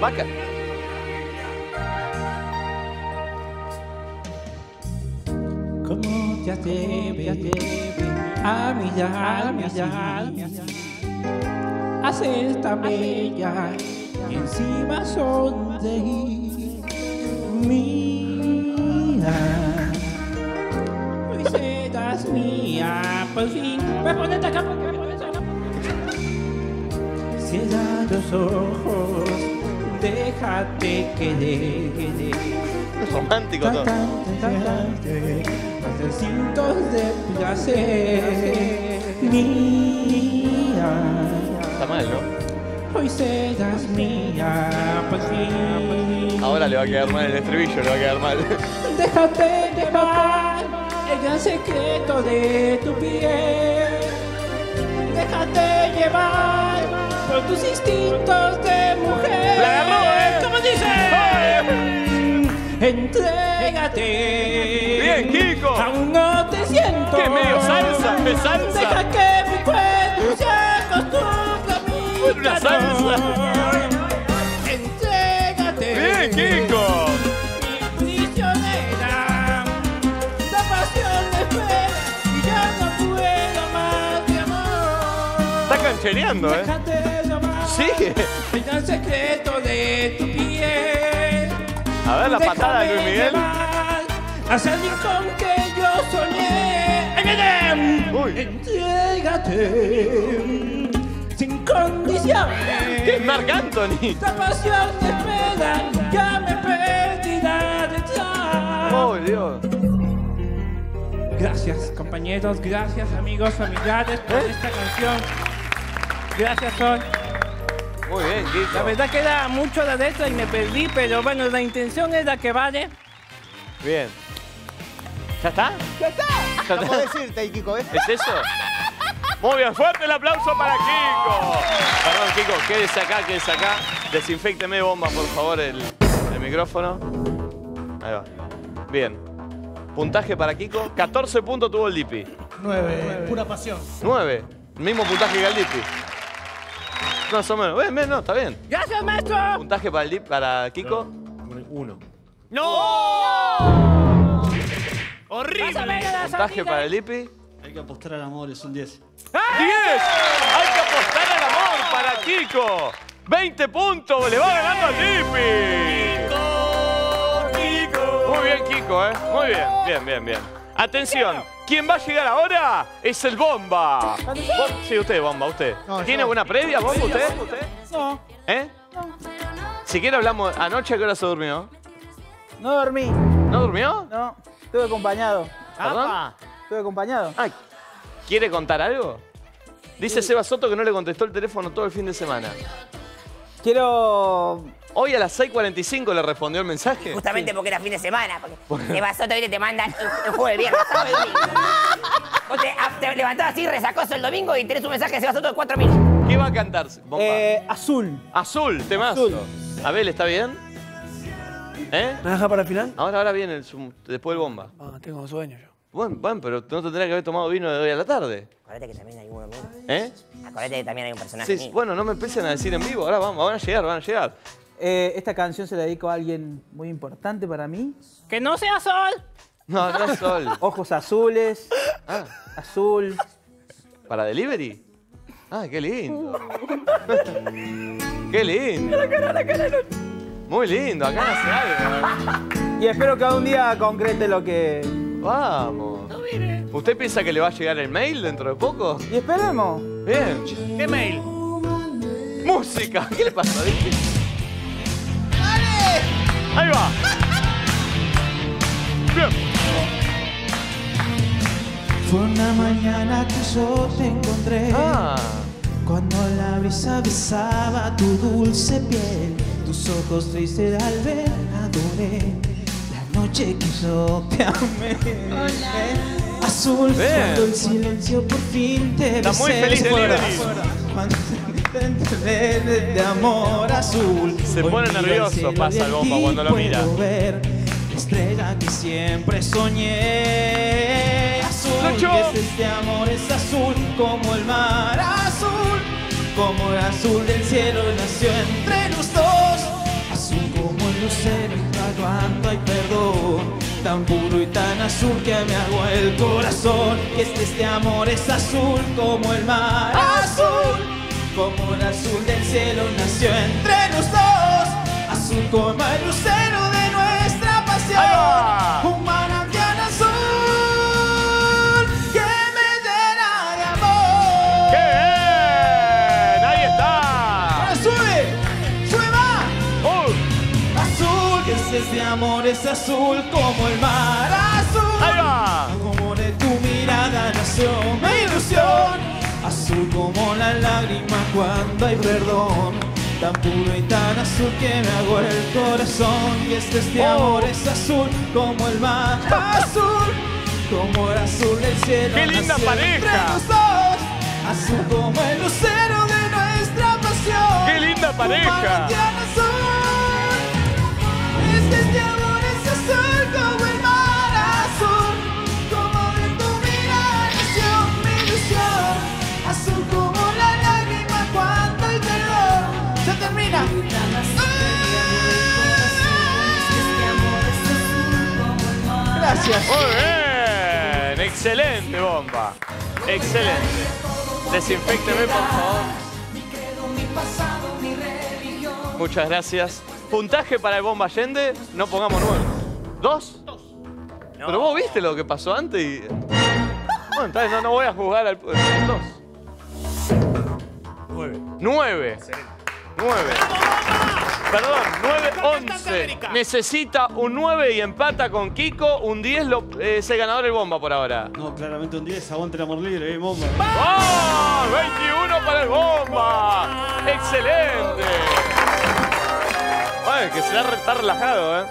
Vaca. ¿Cómo te atreves a mirar, a mirar, a ser tan bella encima sonreír? Mira, hoy serás mía. por fin. Pues ponete acá porque me pones acá. Cierra los ojos, déjate querer. Es romántico todo. Cintos de placer. Mía, Está mal, ¿no? hoy serás mía, por fin. Ahora le va a quedar mal el estribillo, le va a quedar mal. Déjate llevar el gran secreto de tu piel. Déjate llevar por tus instintos de mujer. ¡La agarró, eh! ¿Cómo dice? Entrégate. Bien, Kiko. Aún no te siento. ¿Qué, medio salsa? ¿Es salsa? Deja que mi cuerpo se acostumbre a mi Una salsa. Entrégate. Bien, Kiko. prisionera. La pasión me espera y ya no puedo más de amor. Está canchereando, ¿eh? Déjate llamar. Sigue. El secreto de tu piel. A ver la patada de Luis Déjame Miguel. Hacia el rincón que yo soñé. Uy. Entrégate sin condiciones. ¿Qué es Marc Anthony? La pasión te espera, ya me perdí la detrás. Oh, Dios. Gracias compañeros, gracias amigos, familiares por ¿Eh? esta canción. Gracias Sol. Muy bien, Kiko. La verdad que era mucho la letra y me perdí, pero bueno, la intención es la que vale. Bien. ¿Ya está? ¡Ya está! ¿Ya está? decirte, Kiko, ¿eh? ¿Es eso? Muy bien, fuerte el aplauso para Kiko. Perdón, Kiko, quédese acá, quédese acá. Desinfecteme bomba, por favor, el, el micrófono. Ahí va. Bien. Puntaje para Kiko. 14 puntos tuvo el Dipi. Nueve. Pura pasión. 9. Mismo puntaje que el Dipi. Más o menos. No, está bien. ¡Gracias, maestro! Puntaje para, el Dip- para Kiko. Uno. ¡No! ¡Horrible! Puntaje para el Dipi. Hay que apostar al amor, es un 10. 10. Hay que apostar al amor para Kiko. 20 puntos. Le va ganando al Dipi. Muy bien, Kiko, ¿eh? Muy bien. Bien, bien, bien. Atención. ¿Quién va a llegar ahora? Es el Bomba. Bom- Sí, usted, Bomba, usted. No, ¿Tiene yo. buena previa, Bomba, usted? No, ¿Eh? Si quiere hablamos. ¿Anoche a qué hora se durmió? no dormí. ¿No durmió? No, estuve acompañado. ¿Perdón? Estuve acompañado. Ay, ¿quiere contar algo? Dice Seba Soto que no le contestó el teléfono todo el fin de semana. Quiero. Hoy a las 6.45 le respondió el mensaje. Justamente porque era fin de semana. Porque te vas otro y te mandan el, el jueves, el viernes, sábado y domingo. Vos te, ah, te levantás así, resacoso el domingo y tenés un mensaje de Sebasoto de 4.000. ¿Qué va a cantar, Bomba? Eh, azul. Azul, temazo. Azul. Abel, ¿está bien? ¿Eh? ¿Me deja para el final? Ahora, ahora viene el zoom, después el bomba. Ah, tengo sueño yo. Bueno, bueno, pero no tendría que haber tomado vino de hoy a la tarde. Acordate que también hay uno mío. ¿Eh? Acordate que también hay un personaje Sí, mío. bueno, no me empiecen a decir en vivo. Ahora vamos, van a llegar, van a llegar. Eh, esta canción se la dedico a alguien muy importante para mí. ¡Que no sea Sol! No, no es sol. Ojos azules, Ah, azul. ¿para delivery? Ah, qué lindo. qué lindo. Muy lindo, acá nace algo. Y espero que algún día concrete lo que. Vamos. ¿Usted piensa que le va a llegar el mail dentro de poco? Y esperemos. Bien. ¿Qué mail? Música. ¿Qué le pasa, Vicky? Ahí va. Bien. Fue una mañana que yo te encontré. Ah. Cuando la brisa besaba tu dulce piel, tus ojos tristes al ver, adoré la noche que yo te amé. Azul, Bien. cuando el silencio por fin te Está muy besé feliz fuera. Delivery. Cuando de, amor azul. Se pone nervioso, pasa el bomba cuando lo mira. ver la estrella que siempre soñé. Azul, que es este amor es azul como el mar azul, como el azul del cielo nació entre los dos. Azul como el lucero y cuando hay perdón, tan puro y tan azul que me hago el corazón. Que este, este amor es azul como el mar azul, como el azul del cielo nació entre los dos, azul como el lucero de nuestra pasión. Un manantial azul que me llena de amor. ¡Qué bien! ¡Ahí está! Ahora sube! Uh. Azul que es ese amor, es azul como el mar azul. ¡Ahí va! Como de tu mirada nació mi ilusión. Azul como la lágrima cuando hay perdón. Tan puro y tan azul que me hago el corazón. Y este, este amor es azul como el mar azul. Como el azul del cielo. ¡Qué linda pareja! entre los dos. Azul como el lucero de nuestra pasión. ¡Qué linda pareja! azul. Este es Gracias. Muy bien. Excelente, bomba. Excelente. Desinfecteme, por favor. Muchas gracias. Puntaje para el bomba Allende, no pongamos nueve. ¿Dos? Pero vos viste lo que pasó antes y. Bueno, entonces no, no voy a jugar al. Dos. Nueve. Nueve. Nueve. Perdón, 9, 11. Necesita un 9 y empata con Kiko. Un 10 lo, eh, es el ganador el bomba por ahora. No, claramente un 10, aguante el amor libre, eh, bomba. ¡Oh! 21 para el bomba. ¡Excelente! Ay, que se estar relajado, ¿eh?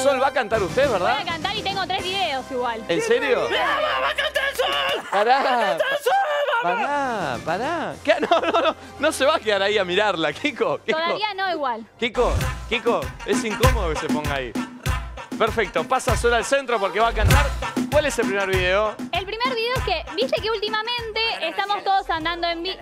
Sol va a cantar usted, Voy ¿verdad? a cantar y tengo tres videos igual. ¿En serio? ¡Va a cantar el sol! ¡Va a cantar el sol! Pará, pará. ¿Qué? No, no, no. No se va a quedar ahí a mirarla, Kiko. Kiko. Todavía no igual. Kiko, Kiko, es incómodo que se ponga ahí. Perfecto, pasa Sol al centro porque va a cantar. ¿Cuál es el primer video? El primer video es que, viste que últimamente estamos todos andando en bici.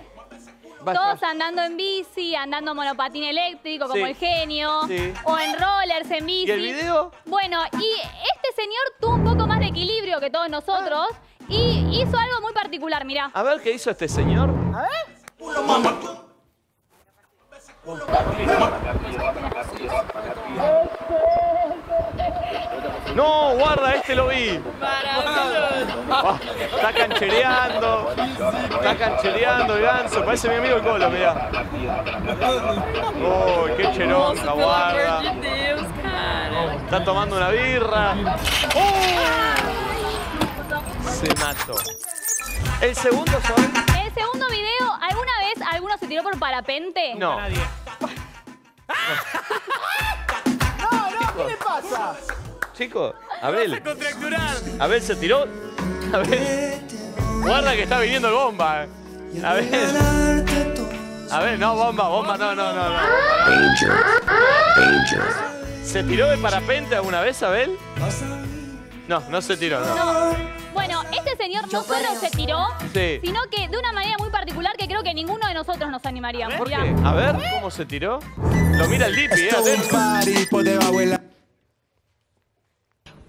Todos andando en bici, andando en monopatín eléctrico como Sí. el genio, Sí. o en rollers en bici. ¿Y el video? Bueno, y este señor tuvo un poco más de equilibrio que todos nosotros y hizo algo muy particular, mirá. A ver qué hizo este señor. A ver. No, guarda, este lo vi. Ah, Está canchereando. Está canchereando el ganso. Parece mi amigo el colo, mirá. Uy, qué cheronca, guarda. Está tomando una birra. ¡Oh! Se mató. El segundo son. El segundo video, ¿alguna vez alguno se tiró por parapente? No. Nadie. No, no, ¿qué le pasa? Chicos, Abel. Contracturar. Abel se tiró. Abel. Guarda que está viniendo el bomba. eh. Abel. Abel, no, bomba, bomba, no, no, no. no. ¿Se tiró de parapente alguna vez, Abel? No, no se tiró, no. No. Bueno, este señor no solo se tiró, Sí. sino que de una manera muy particular que creo que ninguno de nosotros nos animaríamos. ¿Por qué? A ver, ¿cómo se tiró? Lo mira el Dipi, eh, atento.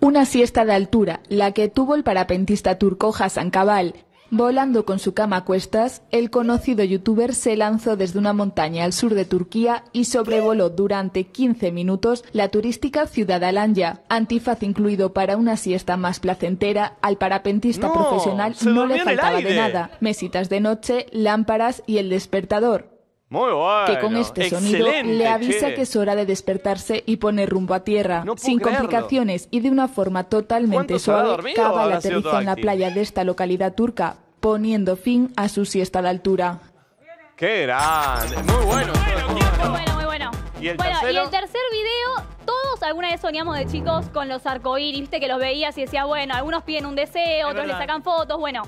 Una siesta de altura, la que tuvo el parapentista turco Hassan Kabal. Volando con su cama a cuestas, el conocido youtuber se lanzó desde una montaña al sur de Turquía y sobrevoló durante 15 minutos la turística ciudad Alanya. Antifaz incluido para una siesta más placentera, al parapentista No, profesional no le faltaba de nada. Mesitas de noche, lámparas y el despertador Muy bueno. que con este sonido Excelente, le avisa che. que es hora de despertarse y poner rumbo a tierra. No puedo Sin creerlo. complicaciones y de una forma totalmente ¿Cuánto se habrá suave, Cabal aterriza en la playa de esta localidad turca, poniendo fin a su siesta de altura. Qué grande. Muy bueno. Muy bueno, muy bueno. ¿Y el bueno, y el tercer video, todos alguna vez soñamos de chicos con los arcoíris, viste que los veías y decías, bueno, algunos piden un deseo, otros le verdad. sacan fotos, bueno.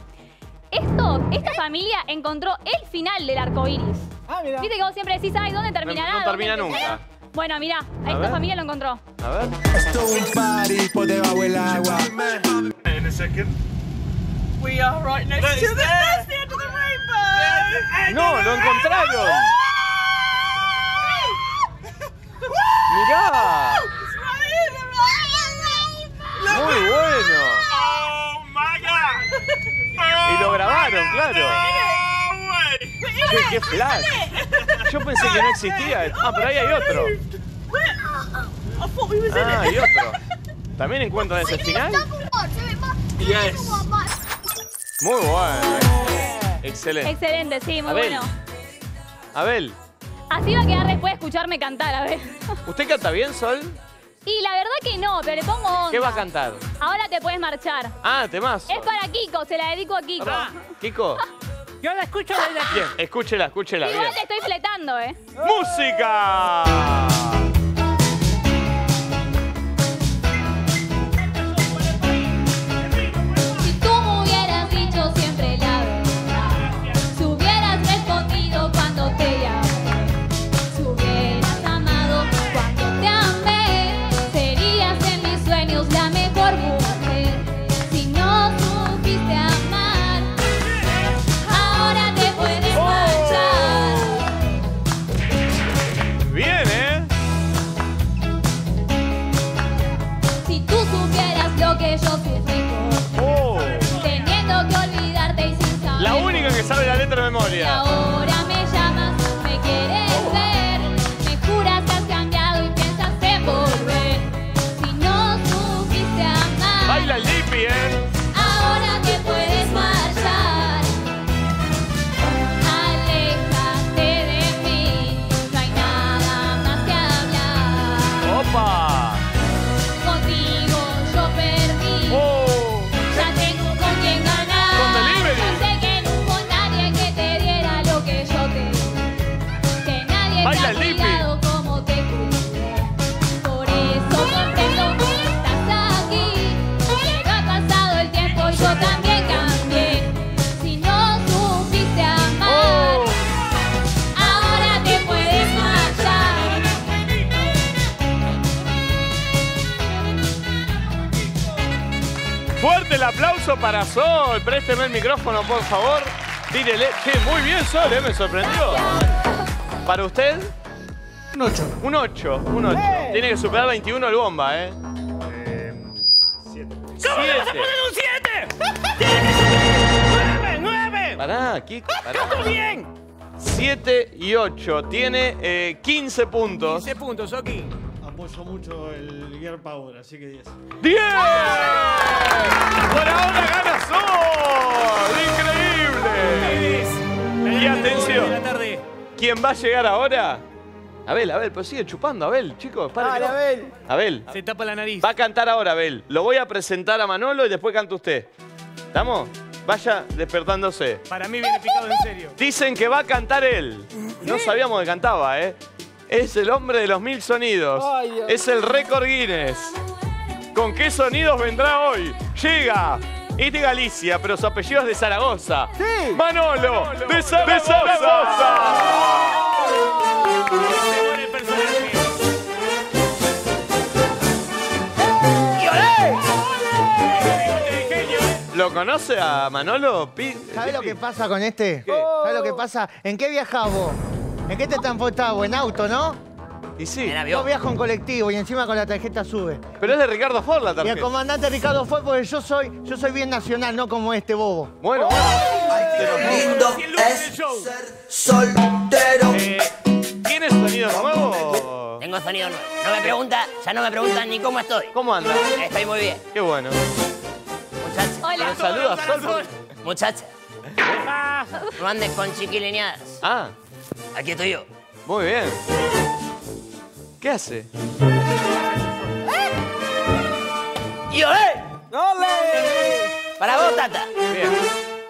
Esto, esta familia encontró el final del arcoíris. Ah, mira. Viste que vos siempre decís, ay, ¿dónde terminará? No ¿Dónde termina empezará?". nunca. Bueno, mirá, A esta ver. familia lo encontró. A ver. Esto es un party por debajo del agua. In a second. We are right next to the, that's the end of the rainbow. No, lo encontraron. Mirá. Muy bueno. Oh my god. Y lo grabaron, claro. Qué flash. Yo pensé que no existía. Ah, pero ahí hay otro. Ah, hay otro. ¿También encuentran ese final? Yes. Muy bueno. Excelente. Excelente, sí, muy Abel. bueno. Abel, Así va a quedar después de escucharme cantar, a ver. ¿usted canta bien, Sol? Y la verdad que no, pero le pongo onda. ¿Qué va a cantar? Ahora te puedes marchar. Ah, temas. Es para Kiko, se la dedico a Kiko. Kiko. Yo la escucho desde aquí. Bien, escúchela, escúchela. Bien. Igual te estoy fletando, ¿eh? ¡Música! Aplauso para Sol. Présteme el micrófono, por favor. Tírele. Che, muy bien, Sol, ¿eh? Me sorprendió. ¿Para usted? Un 8. Un 8, un 8. Tiene que superar 21 el bomba, ¿eh? ¿Cómo le vas a poner un 7? ¡Nueve, nueve! Pará, Kiko, pará. ¡Estamos bien! 7 y 8. Tiene eh, 15 puntos. 15 puntos, Oki. Apoyo mucho el Gear Power, así que 10. ¡10! Por ahora gana Sol. ¡Increíble! Y atención. la tarde. ¿Quién va a llegar ahora? Abel, Abel, pero sigue chupando, Abel, chicos. pare que Dale, no. Abel. Abel. Se tapa la nariz. Va a cantar ahora, Abel. Lo voy a presentar a Manolo y después canta usted. ¿Estamos? Vaya despertándose. Para mí viene picado en serio. Dicen que va a cantar él. No sabíamos que cantaba, ¿eh? Es el hombre de los mil sonidos. Ay, Dios. es el récord Guinness. ¿Con qué sonidos vendrá hoy? Llega. Es de Galicia, pero su apellido es de Zaragoza. Sí. Manolo, de Zaragoza. El personaje. ¿Lo conoce a Manolo? ¿Sabes lo que pasa con este? ¿Sabes lo que pasa? ¿En qué viajás vos? ¿En qué te transportás vos? En auto, ¿no? Y sí, En Yo viajo en colectivo y encima con la tarjeta sube. pero es de Ricardo Ford la Y el tarjeta. comandante Ricardo fue porque yo soy, yo soy bien nacional, no como este bobo. Bueno, bueno. Lindo es ser soltero. Eh, ¿Tienes sonido nuevo? Tengo sonido nuevo. No me preguntan, ya no me preguntan ni cómo estoy. ¿Cómo anda? Estoy muy bien. Qué bueno. Muchacha, Hola. Por- muchacha. No andes con chiquileñadas. Ah, Aquí estoy yo. muy bien. ¿Qué hace? ¡Y olé! Para vos, Tata. Bien.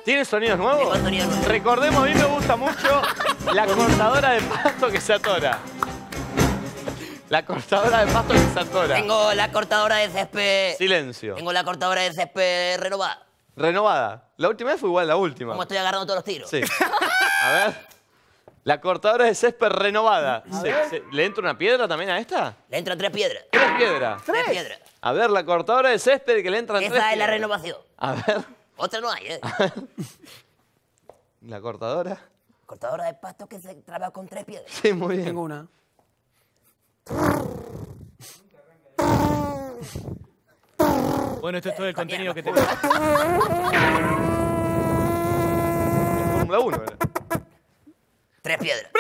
¿Tienes sonidos nuevos? Tengo sonido nuevo. Recordemos, a mí me gusta mucho la cortadora de pasto que se atora. La cortadora de pasto que se atora. Tengo la cortadora de césped. Silencio. Tengo la cortadora de césped renovada. Renovada. La última vez fue igual la última. Como estoy agarrando todos los tiros. Sí. A ver. La cortadora de césped renovada. Se- se- ¿Le entra una piedra también a esta? Le entran tres piedras. Tres piedras. Tres piedras. A ver, la cortadora de césped que le entran tres Esa es la piedras. renovación. A ver. Otra no hay, ¿eh? La cortadora. Cortadora de pasto que se traba con tres piedras. Sí, muy bien. Tengo una. Bueno, esto es todo el contenido que tenemos. Fórmula 1. Tres piedras.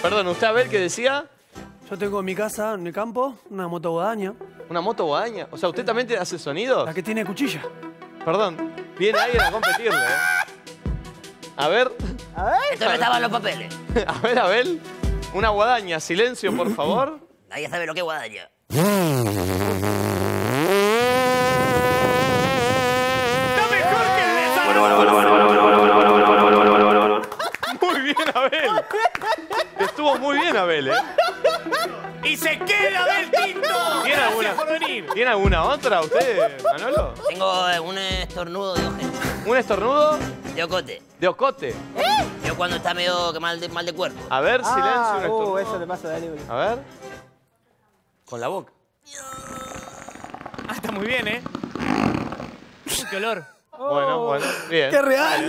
Perdón, ¿usted a ver qué decía? Yo tengo en mi casa, en el campo, una moto guadaña, ¿Una moto guadaña? O sea, ¿usted también te hace sonidos? la que tiene cuchilla. Perdón, viene alguien a competirle, ¿eh? A ver, A ver. Esto no estaba en los papeles. A ver, Abel. Una guadaña. Silencio, por favor. Nadie sabe lo que es guadaña. Muy bien, Abel. Estuvo muy bien, Abel, ¿eh? ¡Y se queda Abel Tinto! ¿Tiene alguna, por venir. ¿Tiene alguna otra usted, Manolo? Tengo eh, un estornudo de ojete. ¿Un estornudo? De ocote. De ocote. Yo cuando está medio que mal de, mal de cuerpo. A ver, silencio, un Ah, estornudo. uh, eso le pasa a Dani. A ver. Con la boca. Ah, está muy bien, ¿eh? Qué olor. Bueno, bueno, bien. ¡Qué real!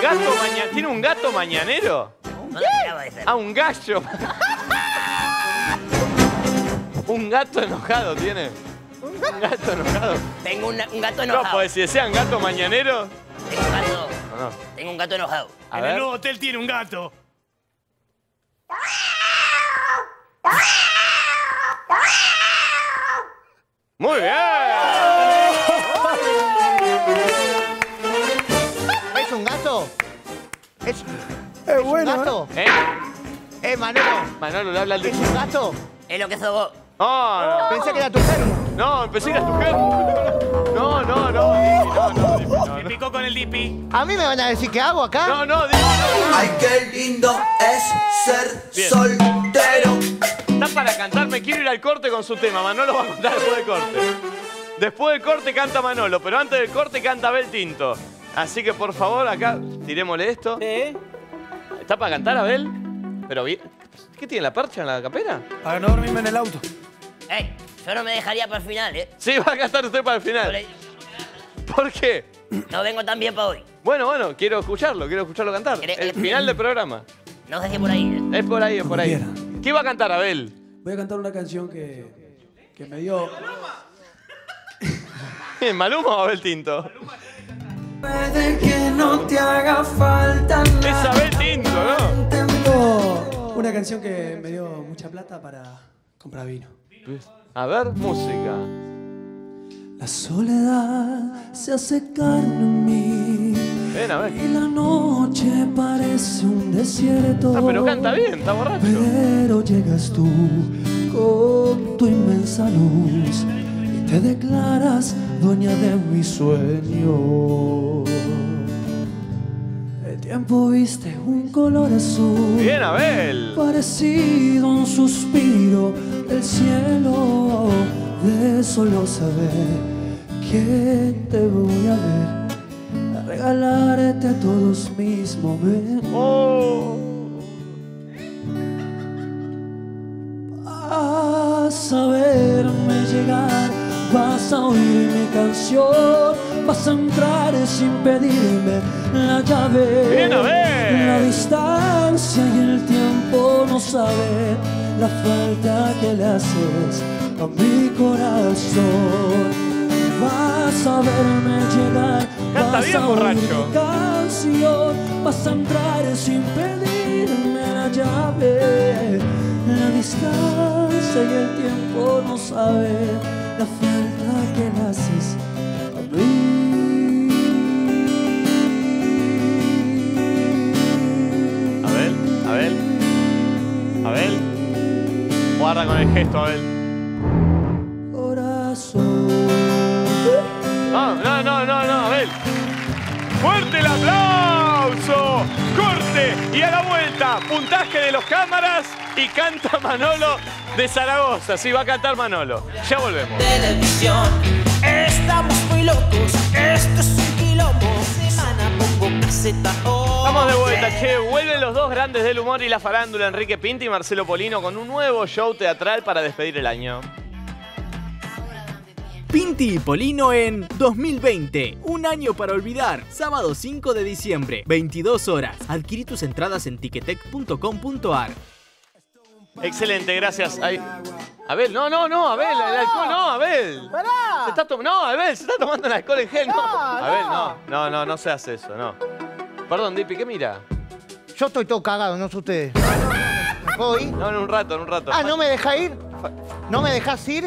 ¿Gato maña ¿Tiene un gato mañanero? No de ser. Ah, un gallo. un gato enojado tiene. Un gato enojado. Tengo un, un gato No, enojado. pues si decían gato mañanero. Tengo un gato. No, no. Tengo un gato enojado. A en el nuevo hotel tiene un gato. Muy bien. ¿Es un gato? ¿Es, Es un bueno. gato? ¿Eh? Eh, Manolo, Manolo le habla al ¿es un gato? Es lo que sos vos. No, no. Pensé que era tu perro. No, pensé que era tu jefe. No, no, no, Dipi, no, no, Dipi, no, Me picó con el dipi. ¿A mí me van a decir qué hago acá? No, no, Dipi, no. Ay, qué lindo es ser Bien. soltero. Está para cantar, me quiero ir al corte con su tema. Manolo va a contar después del corte. Después del corte canta Manolo, pero antes del corte canta Abel Tinto. Así que por favor, acá, tirémosle esto. ¿Eh? ¿Está para cantar Abel? Pero bien. ¿Qué tiene la percha en la capera? Para no dormirme en el auto. Ey, yo no me dejaría para el final, ¿eh? Sí, va a cantar usted para el final. ¿Por qué? No vengo tan bien para hoy. Bueno, bueno, quiero escucharlo, quiero escucharlo cantar. ¿Quiere- El final del programa. No sé si por ahí. ¿eh? Es por ahí, es por ahí. ¿Qué va a cantar Abel? Voy a cantar una canción que, que me dio. ¿Maluma o Abel Tinto? Puede que no te haga falta Es. Abel Tinto, ¿no? Tengo una canción que me dio mucha plata para comprar vino. A ver, música. La soledad se hace carne en mí. Ven, a ver. Y la noche parece un desierto. Ah, pero canta bien, está borracho. Pero llegas tú con tu inmensa luz y te declaras dueña de mi sueño. El tiempo viste un color azul. Bien, Abel. Parecido a un suspiro del cielo. De solo saber que te voy a ver. A regalarte todos mis momentos. Oh. Vas a verme llegar, vas a oír mi canción, vas a entrar sin pedirme la llave. Bien, a ver. La distancia y el tiempo no saben la falta que le haces a mi corazón. Vas a verme llegar, Canta vas bien, borracho. canción, vas a entrar sin pedirme la llave. La distancia y el tiempo no saben la falta que le haces a mí. Abel, Abel. Abel. Guarda con el gesto, Abel. Corazón. No, no, no, no, no, Abel. ¡Fuerte el aplauso! ¡Corte! Y a la vuelta, puntaje de los cámaras y canta Manolo de Zaragoza. Sí, va a cantar Manolo. Ya volvemos. Televisión, estamos muy locos, esto es un quilombo. Semana pongo caseta. Estamos de vuelta, che. Vuelven los dos grandes del humor y la farándula, Enrique Pinti y Marcelo Polino, con un nuevo show teatral para despedir el año. Pinti y Polino en 2020. Un año para olvidar. Sábado 5 de diciembre, 22 horas. Adquirí tus entradas en ticketek.com.ar. Excelente, gracias. Ay. Abel, no, no, no, Abel, el alcohol, no, Abel. ¡Pará! Se está no, Abel, se está tomando el alcohol en gel, no. No, Abel, no. no, no, no, no se hace eso, no. Perdón, Dipi, ¿qué mira? Yo estoy todo cagado, no sé ustedes. ¿Me puedo ir? No, en un rato, en un rato. Ah, ¿no me deja ir? ¿No me dejas ir?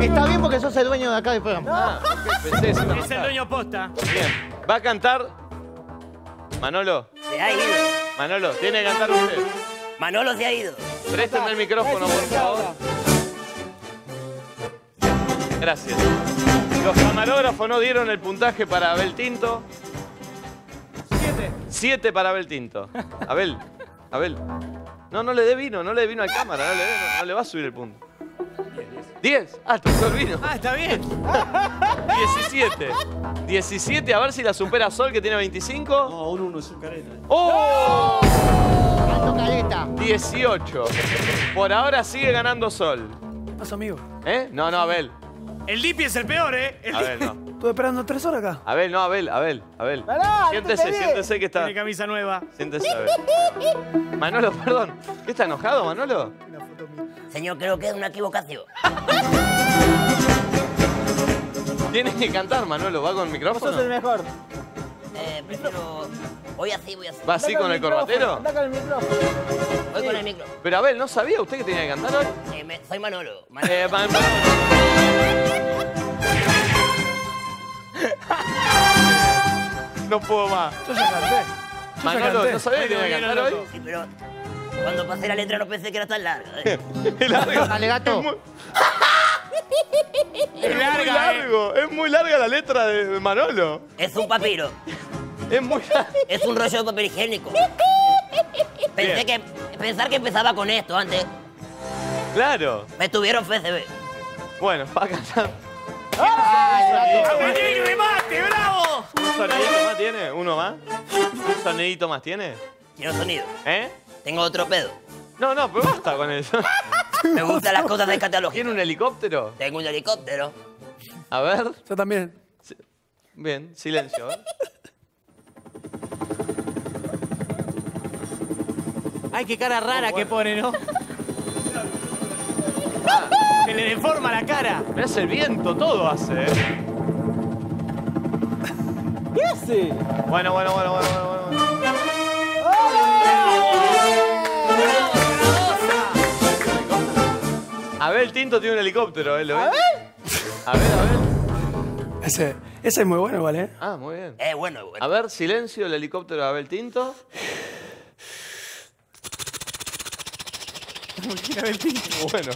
Está bien porque sos el dueño de acá del programa. Ah, Es el dueño posta. Bien. Va a cantar. Manolo. Se ha ido. Manolo, tiene que cantar usted. Manolo se ha ido. Présteme el micrófono, por favor. Gracias. Los camarógrafos no dieron el puntaje para Abel Tinto. Siete. Siete para Abel Tinto. Abel, Abel. No, no le dé vino, no le dé vino a cámara, no le, dé, no, no le va a subir el punto. ¿Diez? Ah, te el vino. Ah, está bien. 17. 17, a ver si la supera Sol, que tiene 25. No, un uno es un careta. ¡Oh! Alto caleta. 18. Por ahora sigue ganando Sol. Más amigo. ¿Eh? No, no, Abel. El Lipi es el peor, ¿eh? El Abel, no. Estuve esperando tres horas acá. Abel, no, Abel, Abel, Abel. Pará, siéntese, siéntese que está. Tiene camisa nueva. Siéntese, Abel. Manolo, perdón. ¿Qué está enojado, Manolo? Señor, creo que es una equivocación. Tienes que cantar, Manolo. ¿Va con el micrófono? mejor. Eh, prefiero... Voy así, voy así. ¿Va así con el corbatero? con el micrófono. Voy con el micro. Pero Abel, ¿no sabía usted que tenía que cantar hoy? Eh, me- soy Manolo. Eh, Ma- No puedo más. Yo ya canté. Yo Manolo. ¿no sabía que tenía que cantar hoy? Sí, pero cuando pasé la letra no pensé que era tan larga. eh. Es larga. Dale, gato. Es muy, Es es muy larga, ¿eh? largo. Es muy larga la letra de Manolo. Es un papiro. Es muy larga. Es un rollo de papel higiénico. Pensé que, pensar que empezaba con esto antes. Claro. Me tuvieron FCB. Bueno, va a cantar. ¡Aprendí el remate, bravo! ¿Un sonidito más tiene? ¿Uno más? ¿Un sonidito más tiene? Quiero sonido. ¿Eh? Tengo otro pedo. No, no, pero basta con eso. Me gustan las cosas de catalogía. ¿Tiene un helicóptero? Tengo un helicóptero. A ver. Yo también. Bien, silencio. ¿eh? Ay, qué cara rara que pone, ¿no? Le deforma la cara. Me hace el viento, todo hace. ¿eh? ¿Qué hace? Bueno, bueno, bueno, bueno, bueno, bueno. Abel Tinto tiene un helicóptero, ¿eh? ¿Lo ves? A ver, a ver. Ese, ese es muy bueno igual, ¿eh? Ah, muy bien. Eh, bueno, bueno. A ver, silencio, el helicóptero de Abel Tinto. Bueno.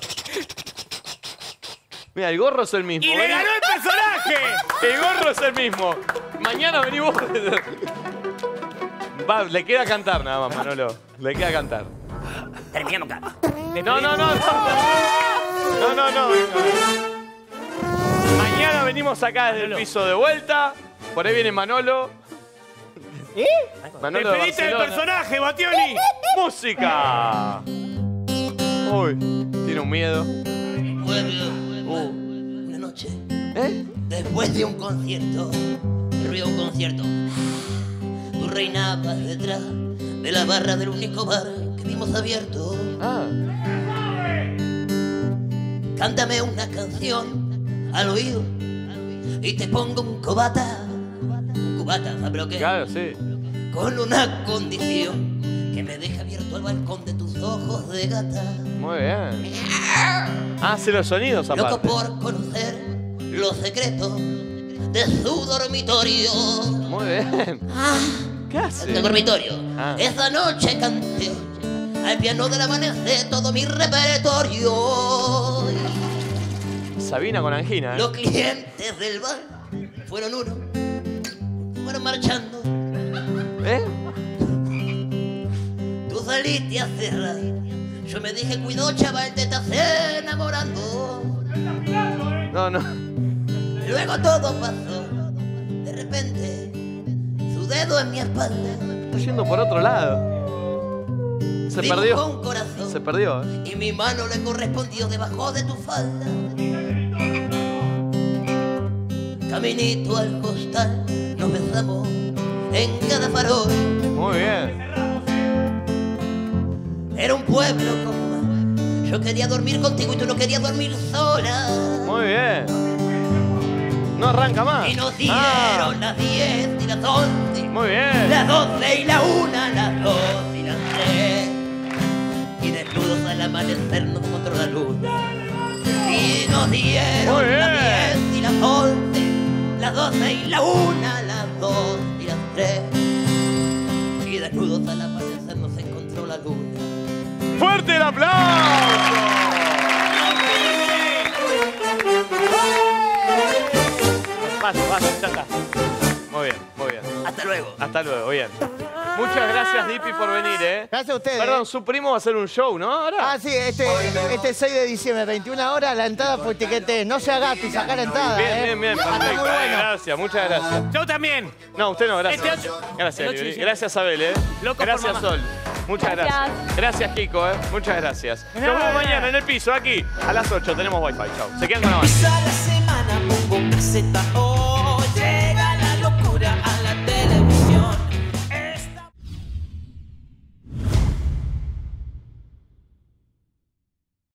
Mira, el gorro es el mismo. ¡Y le ganó el personaje! El gorro es el mismo. Mañana vení vos. Va, le queda cantar nada más, Manolo. Le queda cantar. Terminamos acá. No, no, no, no. No, no, no. Mañana venimos acá desde el piso de vuelta. Por ahí viene Manolo. ¿Eh? Manolo de ¡Despedite del personaje, Bationi! ¡Música! Uy, tiene un miedo. Pueblo, una noche. ¿Eh? Después de un concierto, a un concierto. Tú reinabas detrás de la barra del único bar que vimos abierto. Ah, Cántame una canción al oído y te pongo un cobata. Un cubata, ¿sabes lo que? claro, sí. Con una condición que me deja abierto al balcón de tus ojos de gata. Muy bien. Ah, hace los sonidos Loco aparte. por conocer los secretos de su dormitorio. Muy bien. ¿Qué De hace? dormitorio. Ah. Esa noche canté al piano del amanecer todo mi repertorio. Sabina con angina. ¿eh? Los clientes del bar fueron uno, fueron marchando. ¿Eh? Cerrar. Yo me dije, cuidado, chaval, te estás enamorando. No, no. Luego todo pasó. De repente, su dedo en mi espalda. Está yendo por otro lado. Se perdió. un corazón. Se perdió. ¿eh? Y mi mano le correspondió debajo de tu falda. Caminito al costal, nos besamos en cada farol. Muy bien. Era un pueblo como. Yo quería dormir contigo y tú no querías dormir sola. Muy bien. No arranca más. Y nos dieron Ah, las 10 y las 11, muy bien. las 12 y la 1, las 2 y las 3. Y desnudos al amanecer nos encontró la luna. nos dieron las 10 y las 11, las 12 y la 1, las 2 y las 3. Y desnudos al aparecer nos encontró la luna. ¡Fuerte el aplauso! Paso, paso, ya está. Muy bien, muy bien. Hasta luego. Hasta luego, bien. Muchas gracias, Dipi, por venir, ¿eh? Gracias a ustedes. Perdón, su primo va a hacer un show, ¿no? Ahora. Ah, sí, este, este 6 de diciembre, 21 horas, la entrada por tiquete. No sea gato y sacar entrada, Bien, ¿eh? bien, bien, perfecto. muy eh, bueno. Gracias, muchas gracias. Yo también. No, usted no, gracias. Este ocho- Gracias, Libri. Gracias, Abel, ¿eh? Loco por gracias, mamá. Sol. Muchas gracias. Gracias. Gracias, Kiko, ¿eh? Muchas gracias. Nos vemos mañana en el piso, aquí, a las 8. Tenemos Wi-Fi. Chao. Se quedan con la banda.